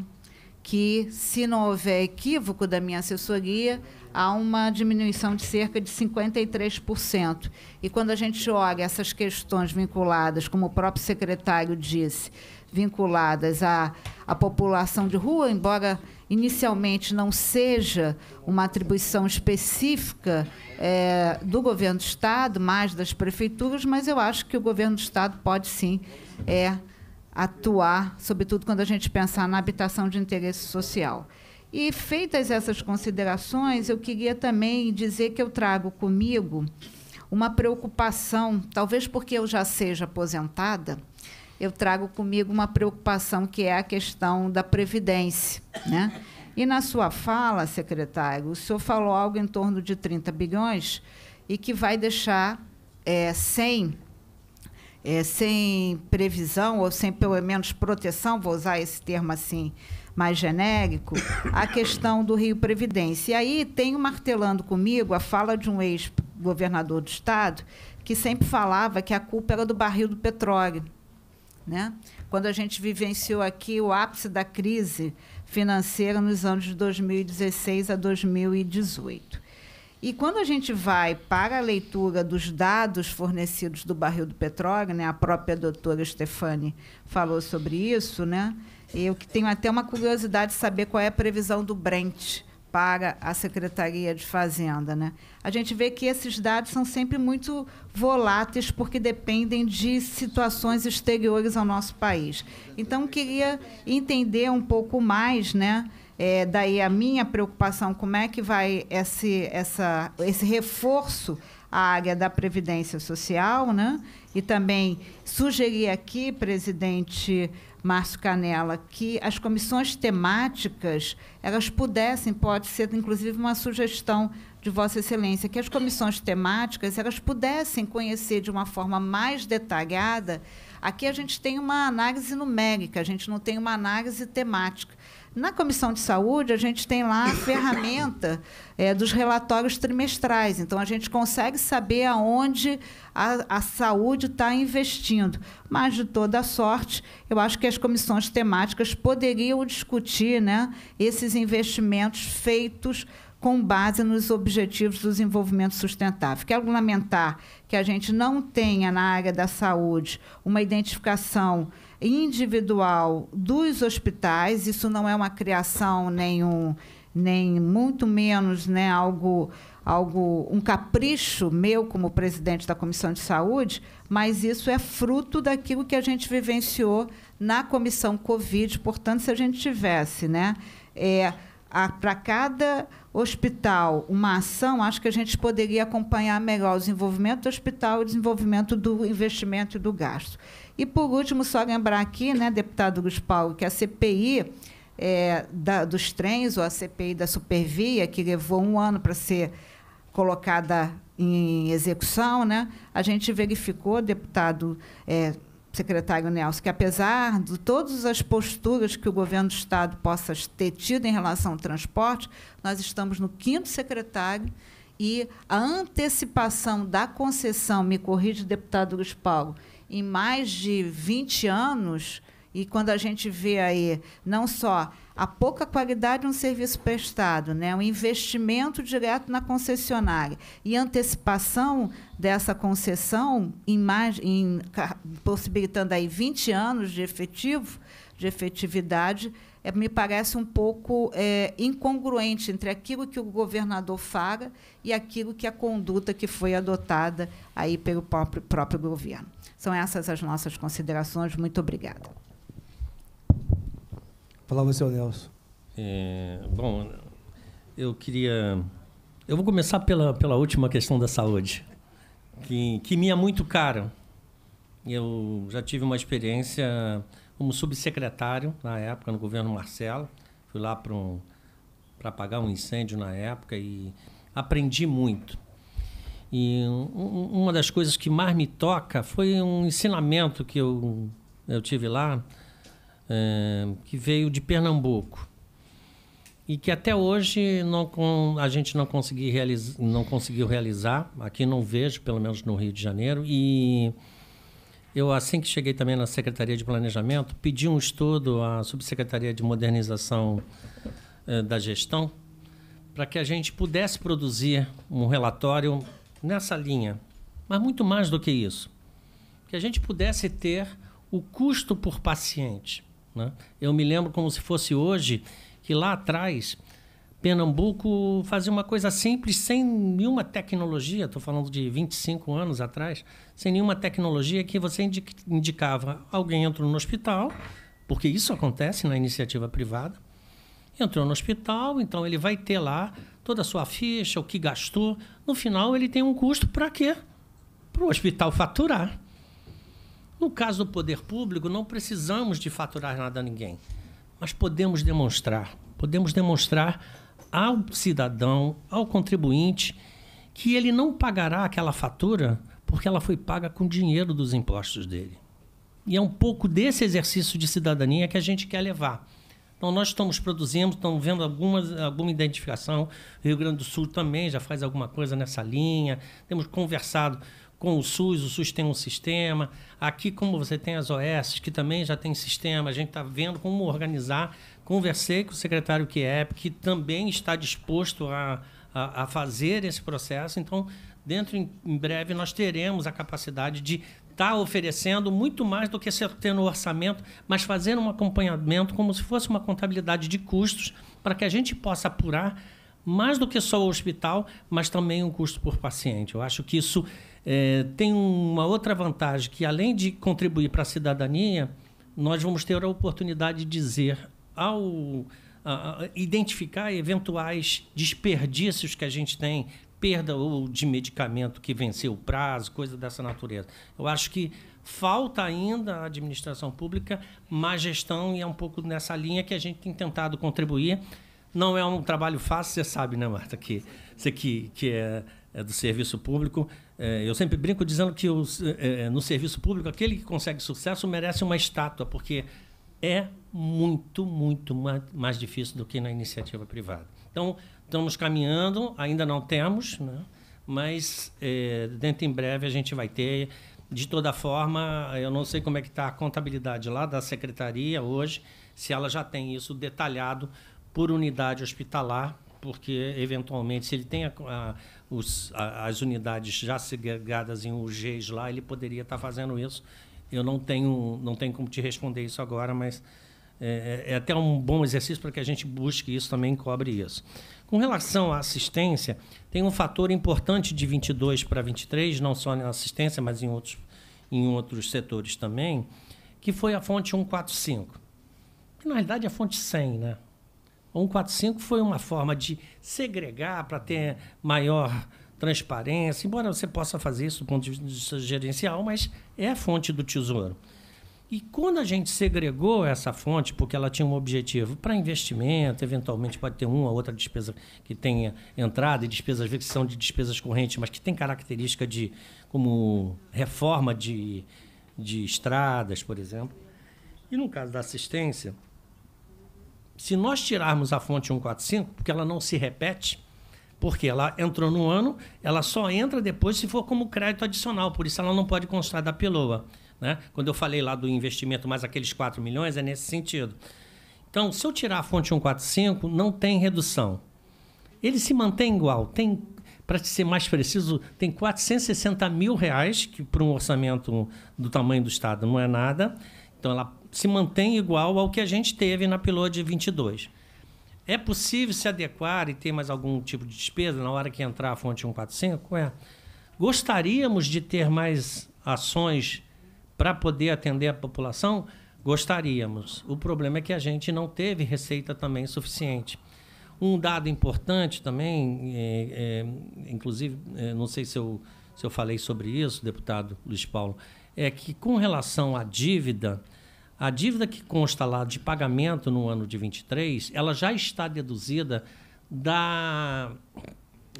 que, se não houver equívoco da minha assessoria, há uma diminuição de cerca de 53%. E quando a gente olha essas questões vinculadas, como o próprio secretário disse, vinculadas à, à população de rua, embora inicialmente não seja uma atribuição específica é, do governo do Estado, mais das prefeituras, mas eu acho que o governo do Estado pode sim é, atuar, sobretudo quando a gente pensar na habitação de interesse social. E feitas essas considerações, eu queria também dizer que eu trago comigo uma preocupação, talvez porque eu já seja aposentada, eu trago comigo uma preocupação que é a questão da previdência, né? E na sua fala, secretário, o senhor falou algo em torno de 30 bilhões e que vai deixar é, sem é, sem previsão ou sem pelo menos proteção, vou usar esse termo assim mais genérico, a questão do Rio Previdência. E aí tenho martelando comigo a fala de um ex-governador do estado que sempre falava que a culpa era do barril do petróleo. Né? Quando a gente vivenciou aqui o ápice da crise financeira nos anos de 2016 a 2018. E quando a gente vai para a leitura dos dados fornecidos do barril do petróleo, né, a própria doutora Stefani falou sobre isso, né, eu que tenho até uma curiosidade de saber qual é a previsão do Brent para a Secretaria de Fazenda. Né? A gente vê que esses dados são sempre muito voláteis porque dependem de situações exteriores ao nosso país. Então, queria entender um pouco mais, né? É, daí a minha preocupação, como é que vai esse, essa, esse reforço à área da Previdência Social, né? E também sugerir aqui, presidente Márcio Canela, que as comissões temáticas elas pudessem, pode ser inclusive uma sugestão de Vossa Excelência, que as comissões temáticas elas pudessem conhecer de uma forma mais detalhada. Aqui a gente tem uma análise numérica, a gente não tem uma análise temática. Na Comissão de Saúde, a gente tem lá a ferramenta é, dos relatórios trimestrais. Então, a gente consegue saber aonde a, a saúde está investindo. Mas, de toda sorte, eu acho que as comissões temáticas poderiam discutir né, esses investimentos feitos com base nos Objetivos do Desenvolvimento Sustentável. Quero lamentar que a gente não tenha na área da saúde uma identificação individual dos hospitais. Isso não é uma criação nenhum, nem muito menos, né, algo algo um capricho meu como presidente da comissão de saúde, mas isso é fruto daquilo que a gente vivenciou na comissão Covid. Portanto, se a gente tivesse, né, é, para cada hospital uma ação, acho que a gente poderia acompanhar melhor o desenvolvimento do hospital o desenvolvimento do investimento e do gasto. E, por último, só lembrar aqui, né, deputado Paulo, que a CPI é, da, dos trens, ou a CPI da Supervia, que levou um ano para ser colocada em execução, né, a gente verificou, deputado é, secretário Nelson, que apesar de todas as posturas que o governo do Estado possa ter tido em relação ao transporte, nós estamos no quinto secretário e a antecipação da concessão, me corrige, deputado Luiz Paulo, em mais de 20 anos, e quando a gente vê aí não só a pouca qualidade de um serviço prestado, né, o investimento direto na concessionária e antecipação dessa concessão, em mais, em, possibilitando aí 20 anos de efetivo, de efetividade, é, me parece um pouco é, incongruente entre aquilo que o governador fala e aquilo que a conduta que foi adotada aí pelo próprio, próprio governo. São essas as nossas considerações. Muito obrigada. Falar você, Nelson. É, bom, eu queria. Eu vou começar pela, pela última questão da saúde, que, que me é muito cara. Eu já tive uma experiência como subsecretário na época, no governo Marcelo. Fui lá para um, apagar um incêndio na época e aprendi muito. E um, uma das coisas que mais me toca foi um ensinamento que eu, eu tive lá, é, que veio de Pernambuco. E que até hoje não, a gente não, consegui realiza, não conseguiu realizar. Aqui não vejo, pelo menos no Rio de Janeiro. E eu, assim que cheguei também na Secretaria de Planejamento, pedi um estudo à Subsecretaria de Modernização eh, da Gestão para que a gente pudesse produzir um relatório nessa linha. Mas muito mais do que isso. Que a gente pudesse ter o custo por paciente. Né? Eu me lembro como se fosse hoje que lá atrás Pernambuco fazia uma coisa simples, sem nenhuma tecnologia, estou falando de 25 anos atrás, sem nenhuma tecnologia que você indicava alguém entrou no hospital, porque isso acontece na iniciativa privada, entrou no hospital, então ele vai ter lá toda a sua ficha, o que gastou. No final, ele tem um custo para quê? Para o hospital faturar. No caso do poder público, não precisamos de faturar nada a ninguém, mas podemos demonstrar, podemos demonstrar ao cidadão, ao contribuinte, que ele não pagará aquela fatura porque ela foi paga com dinheiro dos impostos dele. E é um pouco desse exercício de cidadania que a gente quer levar. Então, nós estamos produzindo, estamos vendo algumas, alguma identificação. O Rio Grande do Sul também já faz alguma coisa nessa linha. Temos conversado com o SUS, o SUS tem um sistema. Aqui, como você tem as OS, que também já tem sistema, a gente está vendo como organizar Conversei com o secretário Kiep, que também está disposto a, a, a fazer esse processo. Então, dentro em, em breve, nós teremos a capacidade de estar tá oferecendo muito mais do que ser tendo orçamento, mas fazendo um acompanhamento como se fosse uma contabilidade de custos para que a gente possa apurar mais do que só o hospital, mas também um custo por paciente. Eu acho que isso é, tem uma outra vantagem, que além de contribuir para a cidadania, nós vamos ter a oportunidade de dizer ao a, identificar eventuais desperdícios que a gente tem, perda ou de medicamento que venceu o prazo, coisa dessa natureza. Eu acho que falta ainda a administração pública má gestão e é um pouco nessa linha que a gente tem tentado contribuir. Não é um trabalho fácil, você sabe, né, Marta, que você que, que é, é do serviço público. É, eu sempre brinco dizendo que os, é, é no serviço público, aquele que consegue sucesso merece uma estátua, porque é muito, muito mais difícil do que na iniciativa privada. Então, estamos caminhando, ainda não temos, né? mas é, dentro em breve a gente vai ter. De toda forma, eu não sei como é que está a contabilidade lá da secretaria hoje, se ela já tem isso detalhado por unidade hospitalar, porque eventualmente, se ele tem a, a, os, a, as unidades já segregadas em UGs lá, ele poderia estar tá fazendo isso eu não tenho, não tenho como te responder isso agora, mas é, é, é até um bom exercício para que a gente busque isso também, cobre isso. Com relação à assistência, tem um fator importante de 22 para 23, não só na assistência, mas em outros, em outros setores também, que foi a fonte 145. Que, na realidade, é a fonte 100, né? O 145 foi uma forma de segregar para ter maior transparência, embora você possa fazer isso do ponto de vista gerencial, mas é a fonte do tesouro. E quando a gente segregou essa fonte, porque ela tinha um objetivo para investimento, eventualmente pode ter uma ou outra despesa que tenha entrada, e despesas que são de despesas correntes, mas que tem característica de como reforma de, de estradas, por exemplo. E no caso da assistência, se nós tirarmos a fonte 145, porque ela não se repete, porque ela entrou no ano, ela só entra depois se for como crédito adicional, por isso ela não pode constar da peloa. Né? Quando eu falei lá do investimento mais aqueles 4 milhões, é nesse sentido. Então, se eu tirar a fonte 145, não tem redução. Ele se mantém igual. Tem, para ser mais preciso, tem 460 mil reais, que para um orçamento do tamanho do Estado não é nada. Então, ela, se mantém igual ao que a gente teve na piloto de 22. É possível se adequar e ter mais algum tipo de despesa na hora que entrar a fonte 145? É. Gostaríamos de ter mais ações para poder atender a população? Gostaríamos. O problema é que a gente não teve receita também suficiente. Um dado importante também, é, é, inclusive, é, não sei se eu, se eu falei sobre isso, deputado Luiz Paulo, é que com relação à dívida, a dívida que consta lá de pagamento no ano de 23, ela já está deduzida da,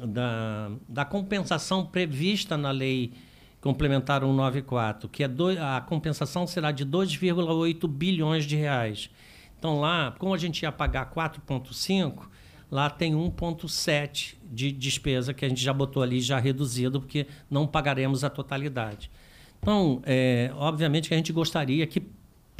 da, da compensação prevista na lei complementar 194, que é do, a compensação será de 2,8 bilhões de reais. Então lá, como a gente ia pagar 4,5, lá tem 1,7 de despesa que a gente já botou ali já reduzido, porque não pagaremos a totalidade. Então, é, obviamente que a gente gostaria que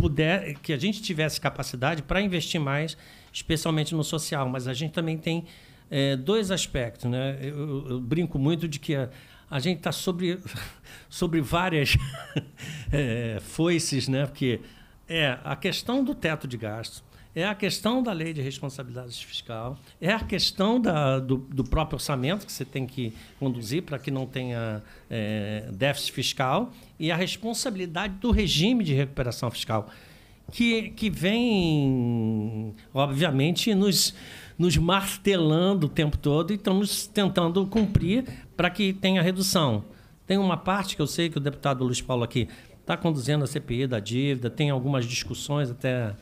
puder, que a gente tivesse capacidade para investir mais, especialmente no social, mas a gente também tem é, dois aspectos, né? Eu, eu, brinco muito de que a, a gente está sobre, sobre várias é, foices, né? Porque é a questão do teto de gastos, é a questão da lei de responsabilidade fiscal, é a questão da, do, do, próprio orçamento que você tem que conduzir para que não tenha é, déficit fiscal e a responsabilidade do regime de recuperação fiscal, que, que vem, obviamente, nos, nos martelando o tempo todo e estamos tentando cumprir para que tenha redução. Tem uma parte que eu sei que o deputado Luiz Paulo aqui está conduzindo a CPI da dívida, tem algumas discussões até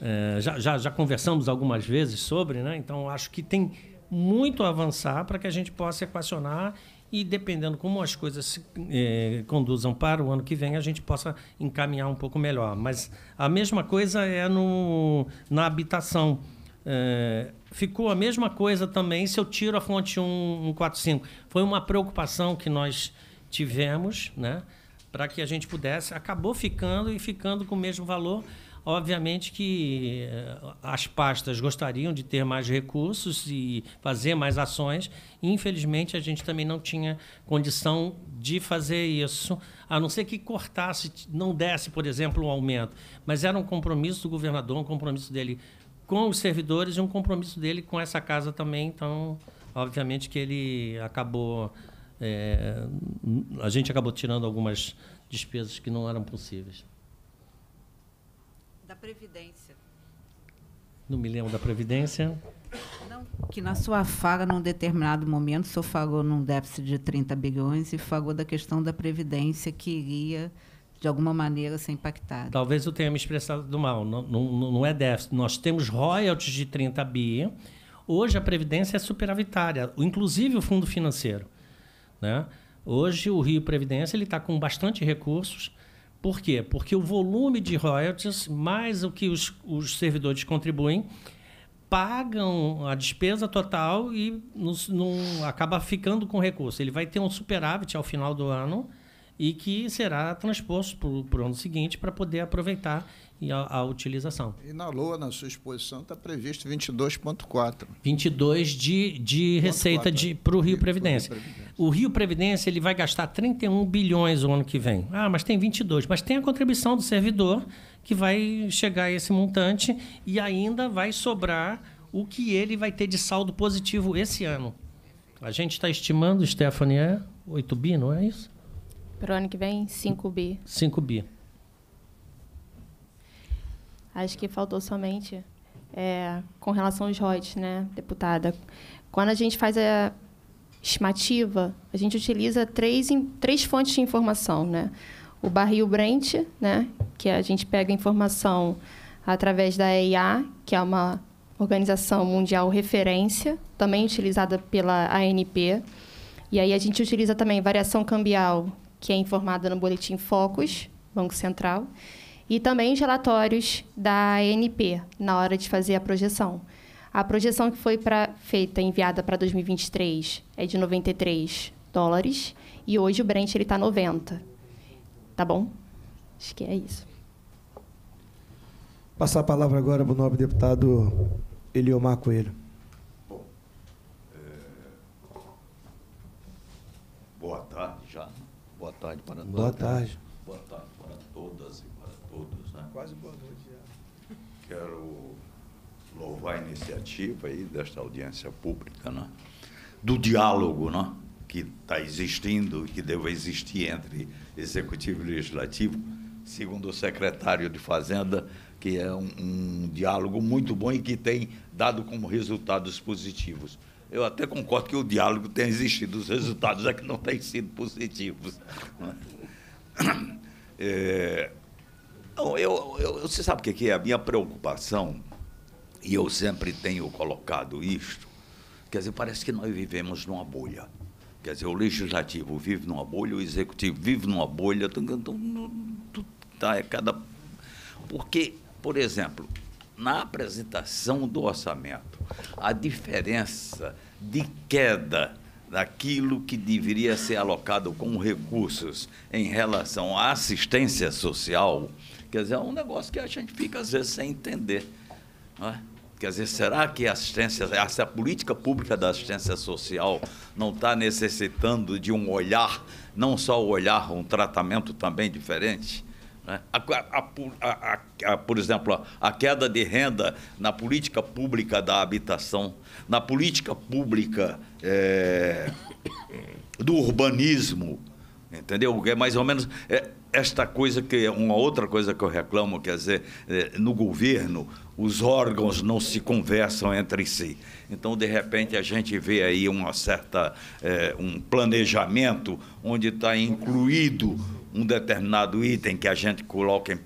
é, já, já, já conversamos algumas vezes sobre, né? então acho que tem muito a avançar para que a gente possa equacionar e, dependendo como as coisas se é, conduzam para o ano que vem, a gente possa encaminhar um pouco melhor. Mas a mesma coisa é no, na habitação. É, ficou a mesma coisa também se eu tiro a fonte 145. Foi uma preocupação que nós tivemos, né? Para que a gente pudesse. Acabou ficando e ficando com o mesmo valor Obviamente que eh, as pastas gostariam de ter mais recursos e fazer mais ações. Infelizmente, a gente também não tinha condição de fazer isso, a não ser que cortasse, não desse, por exemplo, um aumento. Mas era um compromisso do governador, um compromisso dele com os servidores e um compromisso dele com essa casa também. Então, obviamente que ele acabou. É, a gente acabou tirando algumas despesas que não eram possíveis. Previdência. Não me lembro da Previdência. Não, que na sua fala, num determinado momento, o senhor falou num déficit de 30 bilhões e falou da questão da Previdência que iria, de alguma maneira, ser impactada. Talvez eu tenha me expressado mal. Não, não, não é déficit. Nós temos royalties de 30 bi. Hoje a Previdência é superavitária, inclusive o fundo financeiro. Né? Hoje o Rio Previdência está com bastante recursos por quê? Porque o volume de royalties, mais o que os, os servidores contribuem, pagam a despesa total e nos, não, acaba ficando com recurso. Ele vai ter um superávit ao final do ano e que será transposto para o ano seguinte para poder aproveitar e a, a, utilização. E na LOA, na sua exposição, está previsto 22,4. 22 de, de receita para o Rio Previdência. Rio Previdência. O Rio Previdência ele vai gastar 31 bilhões o ano que vem. Ah, mas tem 22. Mas tem a contribuição do servidor que vai chegar a esse montante e ainda vai sobrar o que ele vai ter de saldo positivo esse ano. A gente está estimando, Stephanie, é 8 bi, não é isso? Para o ano que vem, 5 bi. 5 bi. Acho que faltou somente é, com relação aos royalties, né, deputada? Quando a gente faz a estimativa, a gente utiliza três, três fontes de informação, né? O barril Brent, né, que a gente pega informação através da EIA, que é uma organização mundial referência, também utilizada pela ANP. E aí a gente utiliza também variação cambial, que é informada no boletim Focus, Banco Central e também os relatórios da ANP na hora de fazer a projeção. A projeção que foi pra, feita, enviada para 2023, é de 93 dólares e hoje o Brent ele está 90. Tá bom? Acho que é isso. Passar a palavra agora para o nobre deputado Eliomar Coelho. Bom, é... Boa tarde já. Boa tarde para Boa tarde. Boa tarde para todas e para todos. Né? Quase boa noite já. Quero louvar a iniciativa aí desta audiência pública, né? do diálogo né? que está existindo e que deve existir entre executivo e legislativo, segundo o secretário de Fazenda, que é um, um diálogo muito bom e que tem dado como resultados positivos. Eu até concordo que o diálogo tem existido, os resultados é que não têm sido positivos. né? É, não, eu, eu, você sabe o que é a minha preocupação, e eu sempre tenho colocado isto, quer dizer, parece que nós vivemos numa bolha. Quer dizer, o legislativo vive numa bolha, o executivo vive numa bolha, então, então, tá, é cada. Porque, por exemplo, na apresentação do orçamento, a diferença de queda daquilo que deveria ser alocado como recursos em relação à assistência social, quer dizer, é um negócio que a gente fica às vezes sem entender. Não é? Quer dizer, será que a assistência, essa política pública da assistência social não está necessitando de um olhar, não só o olhar, um tratamento também diferente? Né? A, a, a, por exemplo, a queda de renda na política pública da habitação, na política pública é, do urbanismo, entendeu? É mais ou menos é, esta coisa que é uma outra coisa que eu reclamo, quer dizer, é, no governo os órgãos não se conversam entre si. Então, de repente, a gente vê aí uma certa é, um planejamento onde está incluído um determinado item que a gente coloca em,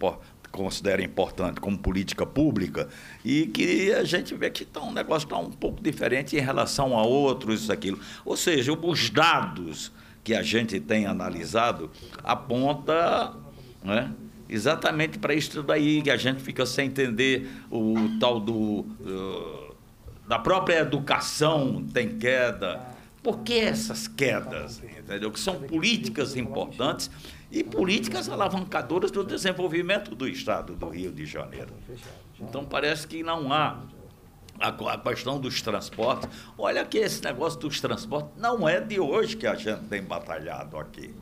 considera importante como política pública e que a gente vê que tá, um negócio está um pouco diferente em relação a outros, isso, aquilo. Ou seja, os dados que a gente tem analisado aponta né, exatamente para isso daí, que a gente fica sem entender o tal do... Uh, da própria educação tem queda. Por que essas quedas? Entendeu? Que são políticas importantes e políticas alavancadoras do desenvolvimento do Estado do Rio de Janeiro. Então, parece que não há a, questão dos transportes. Olha que esse negócio dos transportes não é de hoje que a gente tem batalhado aqui.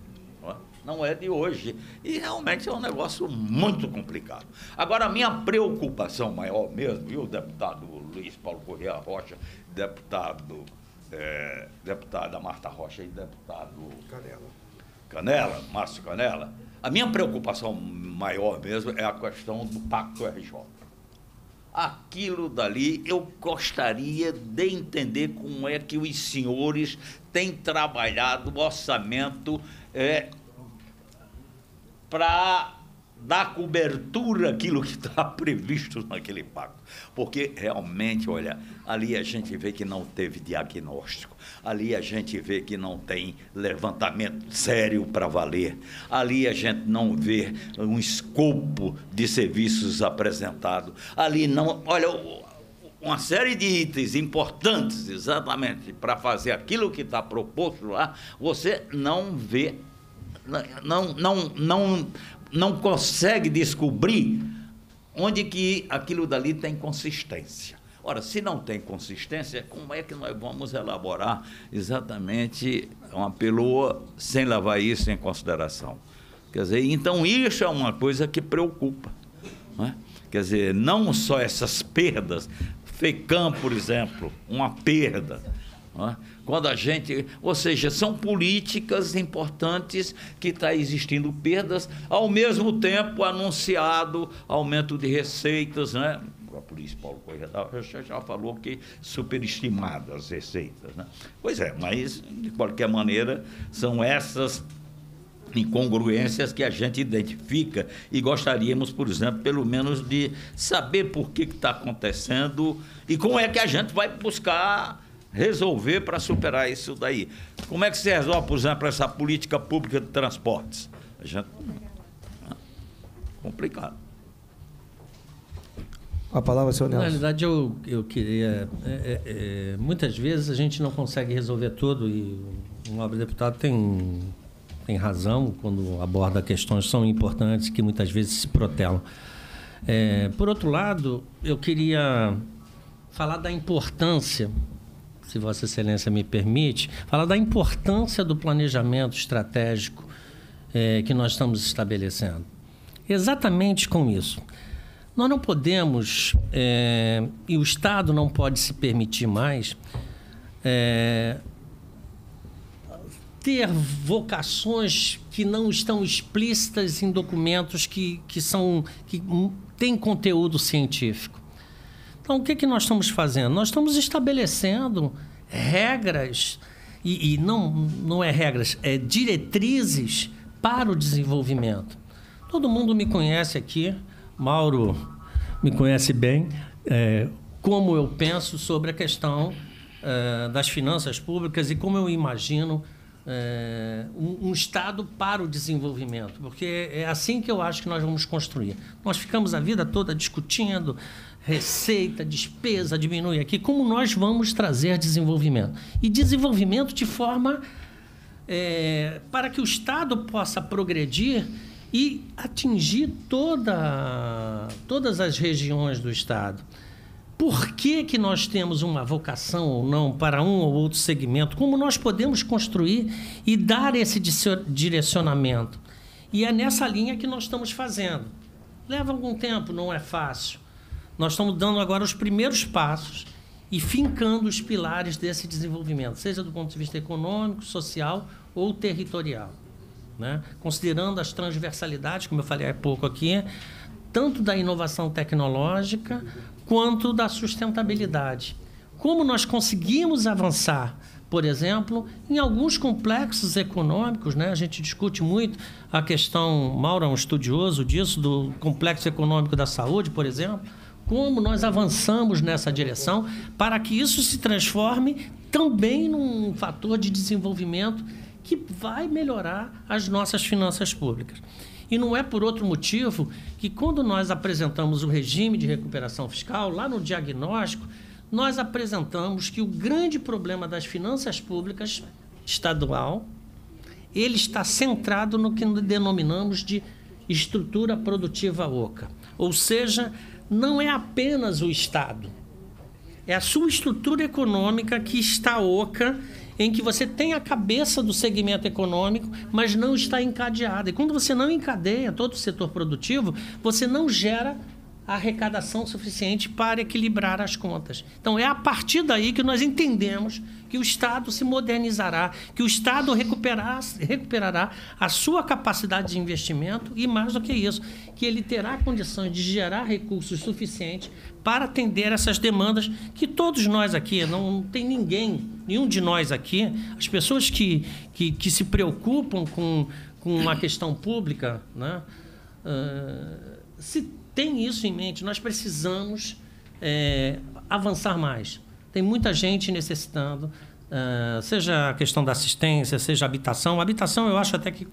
Não é, é de hoje. E realmente é um negócio muito complicado. Agora, a minha preocupação maior mesmo, e o deputado Luiz Paulo Correia Rocha, deputado, é, deputada Marta Rocha e deputado. Canela Canela, Márcio Canela, a minha preocupação maior mesmo é a questão do Pacto RJ. Aquilo dali eu gostaria de entender como é que os senhores têm trabalhado o orçamento é, para dar cobertura àquilo que está previsto naquele pacto. Porque realmente, olha, ali a gente vê que não teve diagnóstico, ali a gente vê que não tem levantamento sério para valer, ali a gente não vê um escopo de serviços apresentado, ali não. Olha, uma série de itens importantes exatamente para fazer aquilo que está proposto lá, você não vê não, não, não, não consegue descobrir onde que aquilo dali tem consistência. Ora, se não tem consistência, como é que nós vamos elaborar exatamente uma peloa sem levar isso em consideração? Quer dizer, então isso é uma coisa que preocupa. É? Quer dizer, não só essas perdas, FECAM, por exemplo, uma perda. É? Quando a gente, ou seja, são políticas importantes que está existindo perdas, ao mesmo tempo anunciado aumento de receitas, né? A polícia Paulo Correia já, já falou que superestimadas as receitas, né? Pois é, mas de qualquer maneira são essas incongruências que a gente identifica e gostaríamos, por exemplo, pelo menos de saber por que está acontecendo e como é que a gente vai buscar resolver para superar isso daí. Como é que se resolve, por exemplo, essa política pública de transportes? A gente... Complicado. A palavra, senhor Nelson. Na realidade, eu, eu queria. É, é, é, muitas vezes a gente não consegue resolver tudo e o nobre deputado tem, tem razão quando aborda questões que são importantes que muitas vezes se protelam. É, por outro lado, eu queria falar da importância se Vossa Excelência me permite, falar da importância do planejamento estratégico é, que nós estamos estabelecendo. exatamente com isso. Nós não podemos, é, e o Estado não pode se permitir mais, é, ter vocações que não estão explícitas em documentos que, que, são, que têm conteúdo científico. Então, o que, que nós estamos fazendo? Nós estamos estabelecendo regras, e, e não, não é regras, é diretrizes para o desenvolvimento. Todo mundo me conhece aqui, Mauro me conhece bem, é, como eu penso sobre a questão é, das finanças públicas e como eu imagino é, um, um, Estado para o desenvolvimento, porque é assim que eu acho que nós vamos construir. Nós ficamos a vida toda discutindo receita, despesa, diminui aqui, como nós vamos trazer desenvolvimento. E desenvolvimento de forma é, para que o Estado possa progredir e atingir toda, todas as regiões do Estado. Por que, que nós temos uma vocação ou não para um ou outro segmento? Como nós podemos construir e dar esse direcionamento? E é nessa linha que nós estamos fazendo. Leva algum tempo, não é fácil. Nós estamos dando agora os primeiros passos e fincando os pilares desse desenvolvimento, seja do ponto de vista econômico, social ou territorial. Né? Considerando as transversalidades, como eu falei há pouco aqui, tanto da inovação tecnológica quanto da sustentabilidade. Como nós conseguimos avançar, por exemplo, em alguns complexos econômicos, né? a gente discute muito a questão, Mauro é um estudioso disso, do complexo econômico da saúde, por exemplo, como nós avançamos nessa direção para que isso se transforme também num fator de desenvolvimento que vai melhorar as nossas finanças públicas. E não é por outro motivo que, quando nós apresentamos o regime de recuperação fiscal, lá no diagnóstico, nós apresentamos que o grande problema das finanças públicas estadual ele está centrado no que denominamos de estrutura produtiva oca. Ou seja, não é apenas o Estado, é a sua estrutura econômica que está oca em que você tem a cabeça do segmento econômico, mas não está encadeada. E quando você não encadeia todo o setor produtivo, você não gera arrecadação suficiente para equilibrar as contas. Então, é a partir daí que nós entendemos que o Estado se modernizará, que o Estado recuperar, recuperará a sua capacidade de investimento e, mais do que isso, que ele terá condições de gerar recursos suficientes para atender essas demandas que todos nós aqui, não tem ninguém, nenhum de nós aqui, as pessoas que, que, que se preocupam com, com uma questão pública, né, uh, se tem isso em mente, nós precisamos é, avançar mais. Tem muita gente necessitando, uh, seja a questão da assistência, seja habitação. Habitação, eu acho até que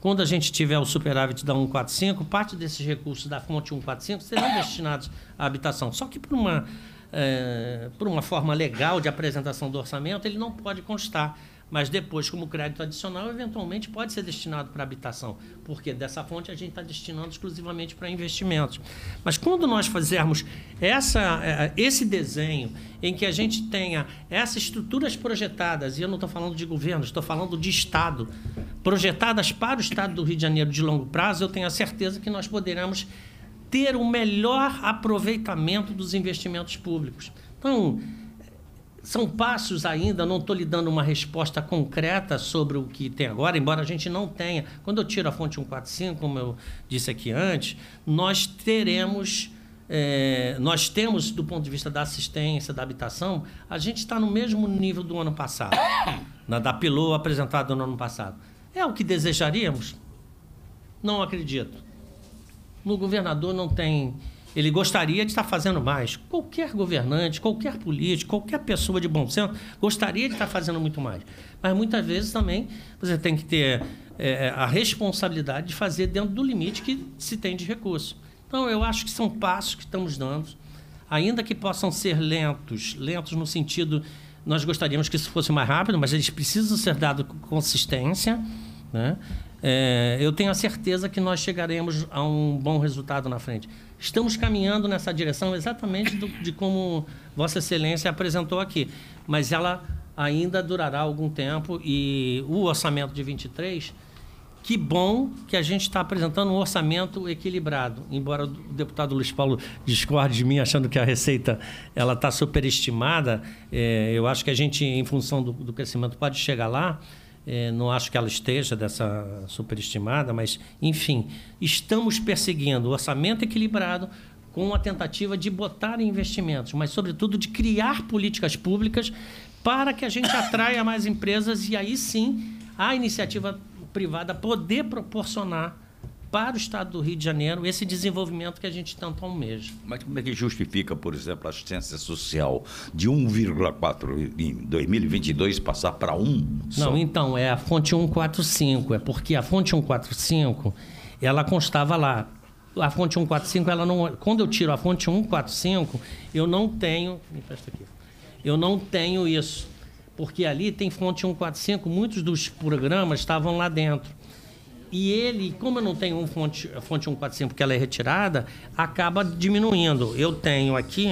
quando a gente tiver o superávit da 145, parte desses recursos da fonte 145 serão destinados à habitação. Só que por uma, é, por uma forma legal de apresentação do orçamento, ele não pode constar mas depois, como crédito adicional, eventualmente pode ser destinado para habitação, porque dessa fonte a gente está destinando exclusivamente para investimentos. Mas quando nós fizermos essa, é, esse desenho em que a gente tenha essas estruturas projetadas, e eu não estou falando de governo, estou falando de Estado, projetadas para o Estado do Rio de Janeiro de longo prazo, eu tenho a certeza que nós poderemos ter o melhor aproveitamento dos investimentos públicos. Então, são passos ainda, não estou lhe dando uma resposta concreta sobre o que tem agora, embora a gente não tenha. Quando eu tiro a fonte 145, como eu disse aqui antes, nós teremos. É, nós temos, do ponto de vista da assistência, da habitação, a gente está no mesmo nível do ano passado, na, da PILO apresentada no ano passado. É o que desejaríamos? Não acredito. No governador não tem ele gostaria de estar fazendo mais. Qualquer governante, qualquer político, qualquer pessoa de bom senso gostaria de estar fazendo muito mais. Mas muitas vezes também você tem que ter é, a responsabilidade de fazer dentro do limite que se tem de recurso. Então, eu acho que são passos que estamos dando, ainda que possam ser lentos lentos no sentido. Nós gostaríamos que isso fosse mais rápido, mas eles precisam ser dados com consistência. Né? É, eu tenho a certeza que nós chegaremos a um bom resultado na frente. Estamos caminhando nessa direção exatamente do, de como Vossa Excelência apresentou aqui, mas ela ainda durará algum tempo e o orçamento de 23 que bom que a gente está apresentando um orçamento equilibrado. Embora o deputado Luiz Paulo discorde de mim, achando que a receita ela está superestimada, é, eu acho que a gente, em função do, do crescimento, pode chegar lá. É, não acho que ela esteja dessa superestimada, mas, enfim, estamos perseguindo o orçamento equilibrado com a tentativa de botar investimentos, mas, sobretudo, de criar políticas públicas para que a gente atraia mais empresas e aí sim a iniciativa privada poder proporcionar para o Estado do Rio de Janeiro esse desenvolvimento que a gente tanto almeja. Mas como é que justifica, por exemplo, a assistência social de 1,4 em 2022 passar para 1? Só? Não, então, é a fonte 145. É porque a fonte 145, ela constava lá. A fonte 145, ela não. Quando eu tiro a fonte 145, eu não tenho. Me presta aqui. Eu não tenho isso porque ali tem fonte 145, muitos dos programas estavam lá dentro. E ele, como eu não tenho um fonte, fonte 145 porque ela é retirada, acaba diminuindo. Eu tenho aqui.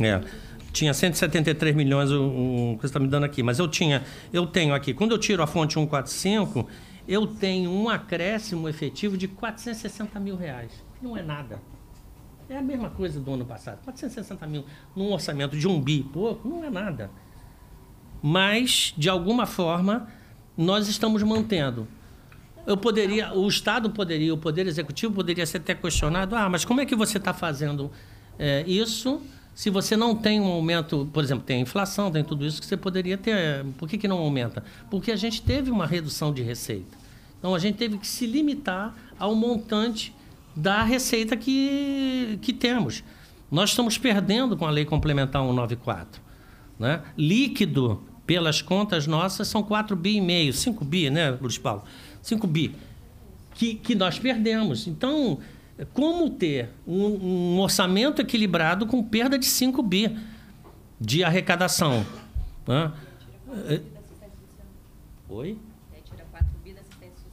É, tinha 173 milhões o, que você está me dando aqui, mas eu tinha, eu tenho aqui, quando eu tiro a fonte 145, eu tenho um acréscimo efetivo de 460 mil reais. Não é nada. É a mesma coisa do ano passado. 460 mil num orçamento de um bi pouco não é nada. Mas, de alguma forma, nós estamos mantendo. Eu poderia, o Estado poderia, o Poder Executivo poderia ser até questionado. Ah, mas como é que você está fazendo é, isso se você não tem um aumento, por exemplo, tem inflação, tem tudo isso que você poderia ter. Por que, que não aumenta? Porque a gente teve uma redução de receita. Então a gente teve que se limitar ao montante da receita que, que temos. Nós estamos perdendo com a lei complementar 194. Né? Líquido, pelas contas nossas, são 4 bi e meio, 5 bi, né, Luiz Paulo? 5 bi. Que, que nós perdemos. Então, como ter um, um orçamento equilibrado com perda de 5 bi de arrecadação? Né? Oi?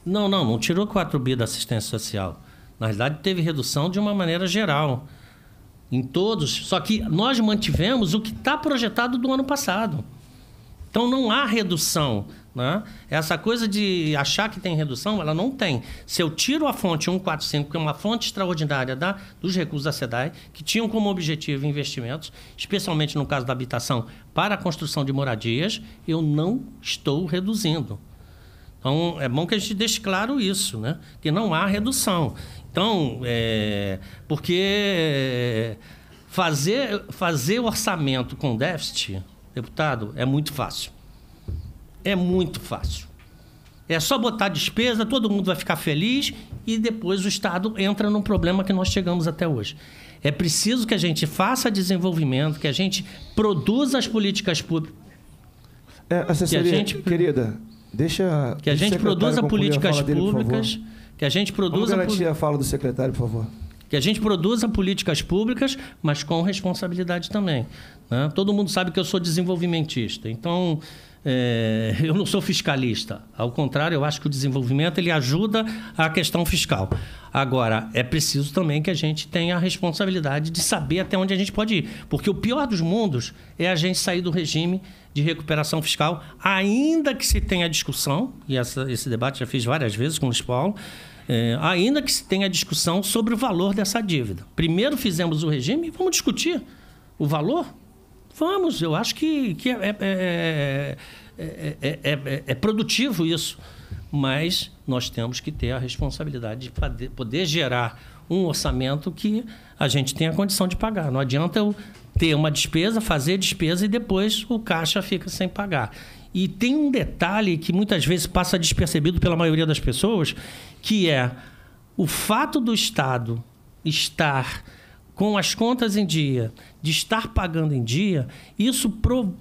Não, não, não tirou 4 bi da assistência social. Na realidade, teve redução de uma maneira geral. Em todos. Só que nós mantivemos o que está projetado do ano passado. Então não há redução. Né? Essa coisa de achar que tem redução, ela não tem. Se eu tiro a fonte 145, que é uma fonte extraordinária da, dos recursos da SEDAI, que tinham como objetivo investimentos, especialmente no caso da habitação, para a construção de moradias, eu não estou reduzindo. Então, é bom que a gente deixe claro isso, né? que não há redução. Então, é, porque fazer, fazer orçamento com déficit, deputado, é muito fácil. É muito fácil. É só botar despesa, todo mundo vai ficar feliz e depois o Estado entra num problema que nós chegamos até hoje. É preciso que a gente faça desenvolvimento, que a gente produza as políticas públicas. É, assessoria, que a gente, querida, deixa. Que a gente produza políticas públicas. Dele, que a gente produza. Vamos garantir a fala do secretário, por favor. Que a gente produza políticas públicas, mas com responsabilidade também. Né? Todo mundo sabe que eu sou desenvolvimentista, então é, eu não sou fiscalista. Ao contrário, eu acho que o desenvolvimento ele ajuda a questão fiscal. Agora, é preciso também que a gente tenha a responsabilidade de saber até onde a gente pode ir. Porque o pior dos mundos é a gente sair do regime de recuperação fiscal, ainda que se tenha discussão, e essa, esse debate já fiz várias vezes com o Luiz Paulo, é, ainda que se tenha discussão sobre o valor dessa dívida. Primeiro fizemos o regime vamos discutir o valor? Vamos, eu acho que, que é, é, é, é produtivo isso. Mas nós temos que ter a responsabilidade de poder gerar um orçamento que a gente tenha condição de pagar. Não adianta eu ter uma despesa, fazer despesa e depois o caixa fica sem pagar. E tem um detalhe que muitas vezes passa despercebido pela maioria das pessoas, que é o fato do Estado estar com as contas em dia, de estar pagando em dia, isso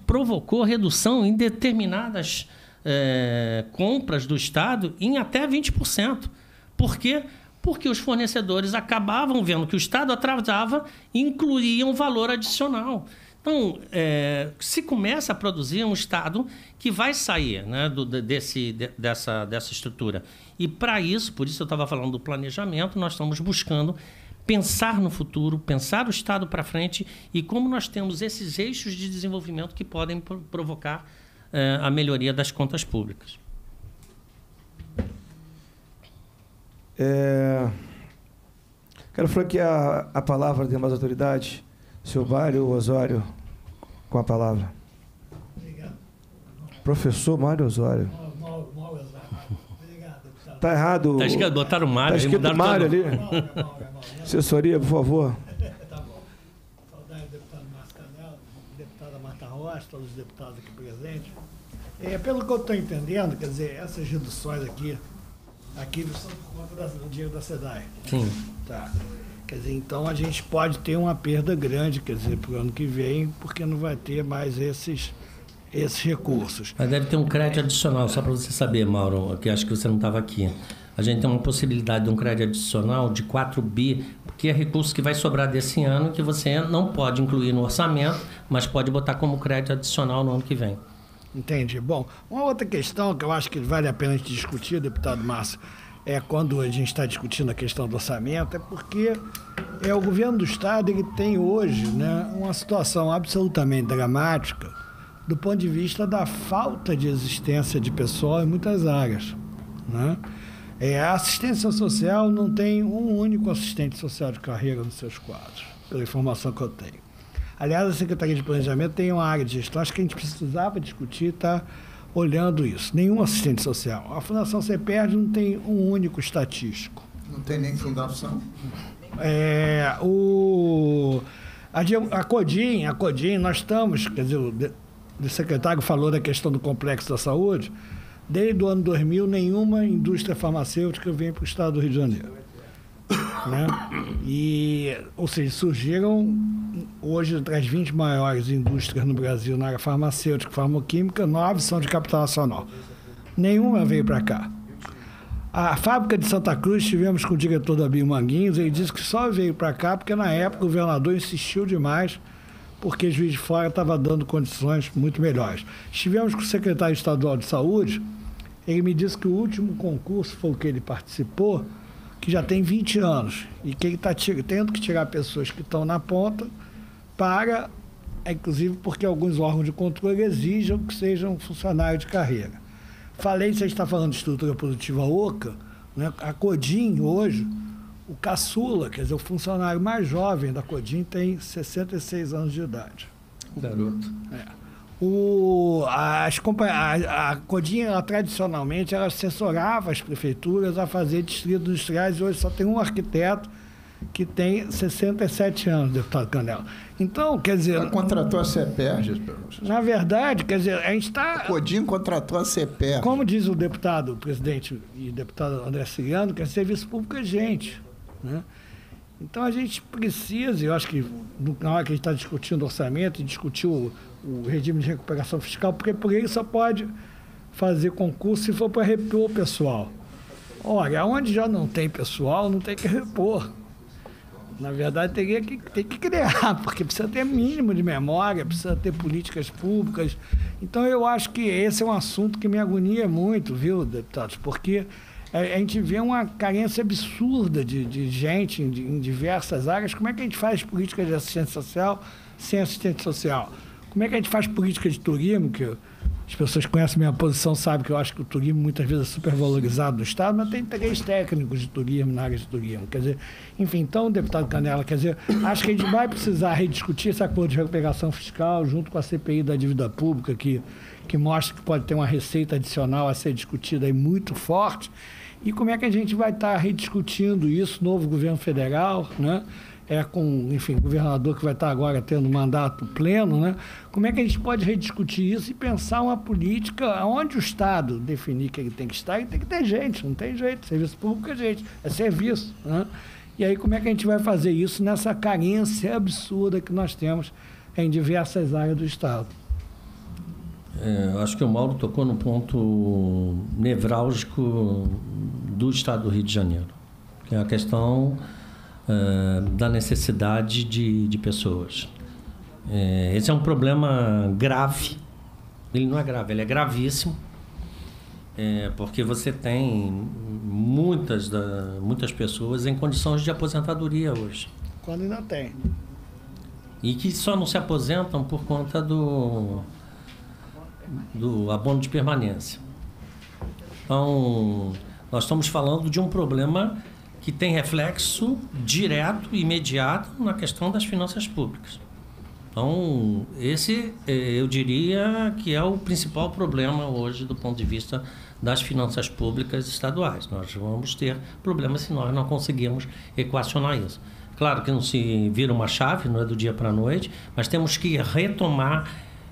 provocou redução em determinadas é, compras do Estado em até 20%. Por quê? Porque os fornecedores acabavam vendo que o Estado atrasava e incluíam um valor adicional. Então, é, se começa a produzir um Estado que vai sair né, do, desse, de, dessa, dessa estrutura. E para isso, por isso eu estava falando do planejamento, nós estamos buscando pensar no futuro, pensar o Estado para frente e como nós temos esses eixos de desenvolvimento que podem provocar eh, a melhoria das contas públicas. É... Quero franquear a palavra de mais autoridade. Seu Mário Osório, com a palavra. Obrigado. Professor Mário Osório. Está errado. Está escrito, botaram Mário. Está escrito Mário ali. Assessoria, por favor. tá bom. Saudade do deputado Márcio Canela, deputada Marta Rocha, todos os deputados aqui presentes. É, pelo que eu estou entendendo, quer dizer, essas reduções aqui, aqui são por conta do dinheiro da SEDAI. Sim. Tá. Quer dizer, então a gente pode ter uma perda grande, quer dizer, para o ano que vem, porque não vai ter mais esses, esses recursos. Mas deve ter um crédito adicional, só para você saber, Mauro, que acho que você não estava aqui. A gente tem uma possibilidade de um crédito adicional de 4 bi, porque é recurso que vai sobrar desse ano que você não pode incluir no orçamento, mas pode botar como crédito adicional no ano que vem. Entendi. Bom, uma outra questão que eu acho que vale a pena discutir, deputado Márcio, é quando a gente está discutindo a questão do orçamento, é porque é o governo do estado ele tem hoje, né, uma situação absolutamente dramática do ponto de vista da falta de existência de pessoal em muitas áreas, né? É, a assistência social não tem um único assistente social de carreira nos seus quadros, pela informação que eu tenho. Aliás, a Secretaria de Planejamento tem uma área de gestão, acho que a gente precisava discutir, está olhando isso. Nenhum assistente social. A Fundação CEPERD não tem um único estatístico. Não tem nem fundação? É, o, a, a CODIM, a CODIM, nós estamos, quer dizer, o, o secretário falou da questão do complexo da saúde, Desde o ano 2000, nenhuma indústria farmacêutica vem para o estado do Rio de Janeiro. Né? E, ou seja, surgiram hoje entre as 20 maiores indústrias no Brasil na área farmacêutica e farmoquímica, nove são de capital nacional. Nenhuma veio para cá. A fábrica de Santa Cruz, tivemos com o diretor da Biomanguinhos, ele disse que só veio para cá porque na época o governador insistiu demais porque Juiz de Fora estava dando condições muito melhores. Estivemos com o secretário estadual de saúde, ele me disse que o último concurso foi o que ele participou, que já tem 20 anos, e que ele está tendo que tirar pessoas que estão na ponta para, inclusive porque alguns órgãos de controle exijam que sejam funcionários de carreira. Falei, você está falando de estrutura produtiva oca, né? a CODIM hoje o caçula, quer dizer, o funcionário mais jovem da Codim tem 66 anos de idade. Garoto. É. O, as, a, a Codim, ela, tradicionalmente, ela assessorava as prefeituras a fazer distritos industriais. Hoje só tem um arquiteto que tem 67 anos, deputado Canela. Então, quer dizer... Ela contratou a CEPER, Na verdade, quer dizer, a gente está... A Codim contratou a CEPER. Como diz o deputado, o presidente e deputado André Ciliano, que é serviço público é gente. Né? Então a gente precisa, eu acho que na hora que a gente está discutindo orçamento e discutir o, o, regime de recuperação fiscal, porque por ele só pode fazer concurso se for para repor o pessoal. Olha, onde já não tem pessoal, não tem que repor. Na verdade, teria que, tem que criar, porque precisa ter mínimo de memória, precisa ter políticas públicas. Então, eu acho que esse é um assunto que me agonia muito, viu, deputados? Porque a, gente vê uma carência absurda de, de gente em, em, diversas áreas. Como é que a gente faz política de assistência social sem assistente social? Como é que a gente faz política de turismo, que as pessoas conhecem minha posição, sabem que eu acho que o turismo muitas vezes é supervalorizado no Estado, mas tem três técnicos de turismo na área de turismo. Quer dizer, enfim, então, deputado Canela, quer dizer, acho que a gente vai precisar rediscutir essa coisa de recuperação fiscal junto com a CPI da dívida pública, que, que mostra que pode ter uma receita adicional a ser discutida aí muito forte e como é que a gente vai estar rediscutindo isso, novo governo federal, né? É com, enfim, governador que vai estar agora tendo mandato pleno, né? Como é que a gente pode rediscutir isso e pensar uma política onde o Estado definir que ele tem que estar e tem que ter gente, não tem jeito. Serviço público é gente, é serviço, né? E aí como é que a gente vai fazer isso nessa carência absurda que nós temos em diversas áreas do Estado? É, acho que o Mauro tocou no ponto nevrálgico do Estado do Rio de Janeiro, que é a questão é, da necessidade de, de pessoas. É, esse é um problema grave. Ele não é grave, ele é gravíssimo. É, porque você tem muitas, da, muitas pessoas em condições de aposentadoria hoje. Quando ainda tem. E que só não se aposentam por conta do, do abono de permanência. Então, nós estamos falando de um problema que tem reflexo direto e imediato na questão das finanças públicas. Então, esse eh, eu diria que é o principal problema hoje do ponto de vista das finanças públicas estaduais. Nós vamos ter problemas se nós não conseguirmos equacionar isso. Claro que não se vira uma chave, não é do dia para a noite, mas temos que retomar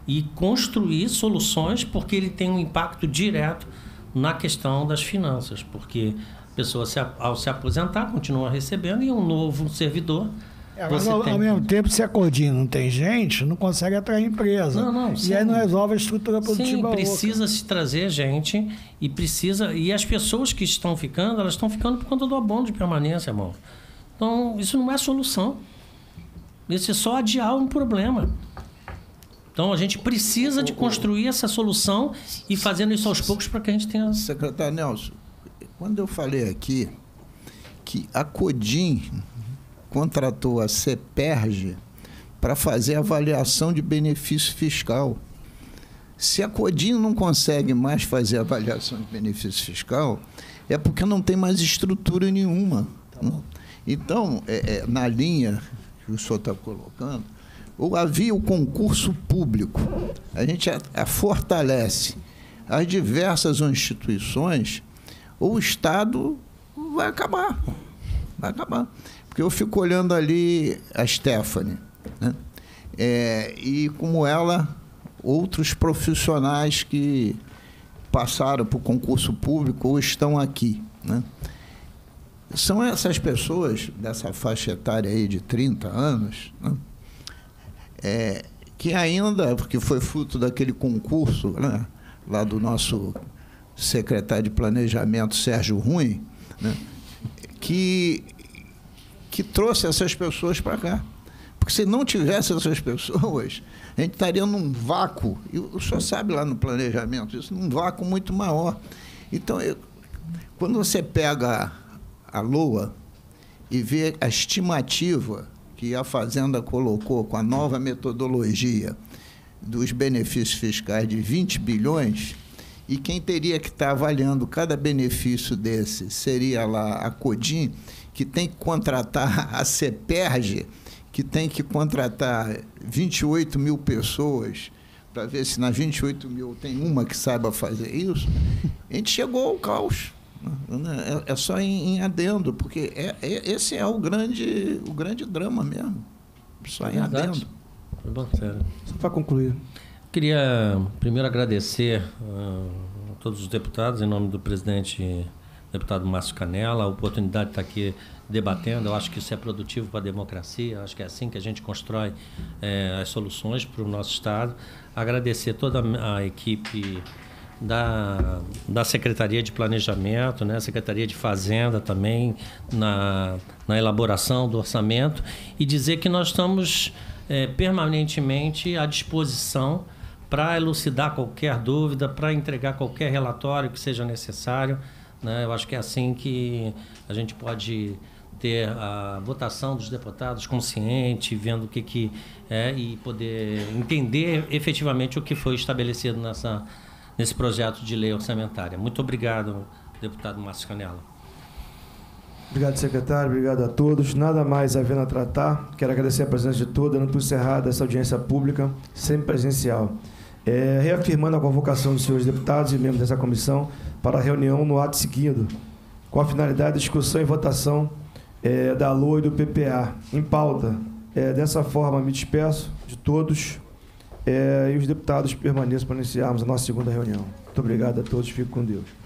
e construir soluções porque ele tem um impacto direto na questão das finanças, porque a pessoa se, ao se aposentar continua recebendo e um novo servidor é, mas ao, ao, mesmo tempo, se a Codinha não tem gente, não consegue atrair empresa. Não, não, e sim. aí não resolve a estrutura produtiva. Sim, precisa se trazer gente e precisa. E as pessoas que estão ficando, elas estão ficando por conta do abono de permanência, irmão. Então, isso não é solução. Isso é só adiar um problema. Então, a gente precisa de construir essa solução e fazendo isso aos poucos para que a gente tenha. Secretário Nelson, quando eu falei aqui que a Codim contratou a CEPERG para fazer avaliação de benefício fiscal. Se a Codinho não consegue mais fazer avaliação de benefício fiscal, é porque não tem mais estrutura nenhuma. Tá então, é, é, na linha que o senhor está colocando, ou havia o concurso público, a gente a, a fortalece as diversas instituições, ou o Estado vai acabar. Vai acabar. Porque eu fico olhando ali a Stephanie, né? É, e como ela, outros profissionais que passaram por concurso público ou estão aqui. Né? São essas pessoas dessa faixa etária aí de 30 anos, né? É, que ainda, porque foi fruto daquele concurso né? lá do nosso secretário de Planejamento, Sérgio Ruim, né? que que trouxe essas pessoas para cá. Porque se não tivesse essas pessoas, a gente estaria num vácuo, e o senhor sabe lá no planejamento, isso num vácuo muito maior. Então, eu, quando você pega a LOA e vê a estimativa que a Fazenda colocou com a nova metodologia dos benefícios fiscais de 20 bilhões, e quem teria que estar avaliando cada benefício desse seria lá a CODIM, que tem que contratar a CEPERG, que tem que contratar 28 mil pessoas para ver se nas 28 mil tem uma que saiba fazer isso, a gente chegou ao caos. É, é só em, em, adendo, porque é, é, esse é o grande, o grande drama mesmo. Só em adendo. Foi bom, sério. Só para concluir. Queria primeiro agradecer a todos os deputados, em nome do presidente deputado Márcio Canela, a oportunidade de estar aqui debatendo. Eu acho que isso é produtivo para a democracia. Eu acho que é assim que a gente constrói é, as soluções para o nosso Estado. Agradecer toda a equipe da, da Secretaria de Planejamento, né, Secretaria de Fazenda também, na, na elaboração do orçamento, e dizer que nós estamos é, permanentemente à disposição para elucidar qualquer dúvida, para entregar qualquer relatório que seja necessário. Né? Eu acho que é assim que a gente pode ter a votação dos deputados consciente, vendo o que, que é e poder entender efetivamente o que foi estabelecido nessa, nesse projeto de lei orçamentária. Muito obrigado, deputado Márcio Canela. Obrigado, secretário. Obrigado a todos. Nada mais havendo a tratar. Quero agradecer a presença de todos, dando por encerrada essa audiência pública, sempre presencial. É, reafirmando a convocação dos senhores deputados e membros dessa comissão para a reunião no ato seguido, com a finalidade de discussão e votação é, da LOA e do PPA em pauta. É, dessa forma, me despeço de todos é, e os deputados permaneçam para iniciarmos a nossa segunda reunião. Muito obrigado a todos, fico com Deus.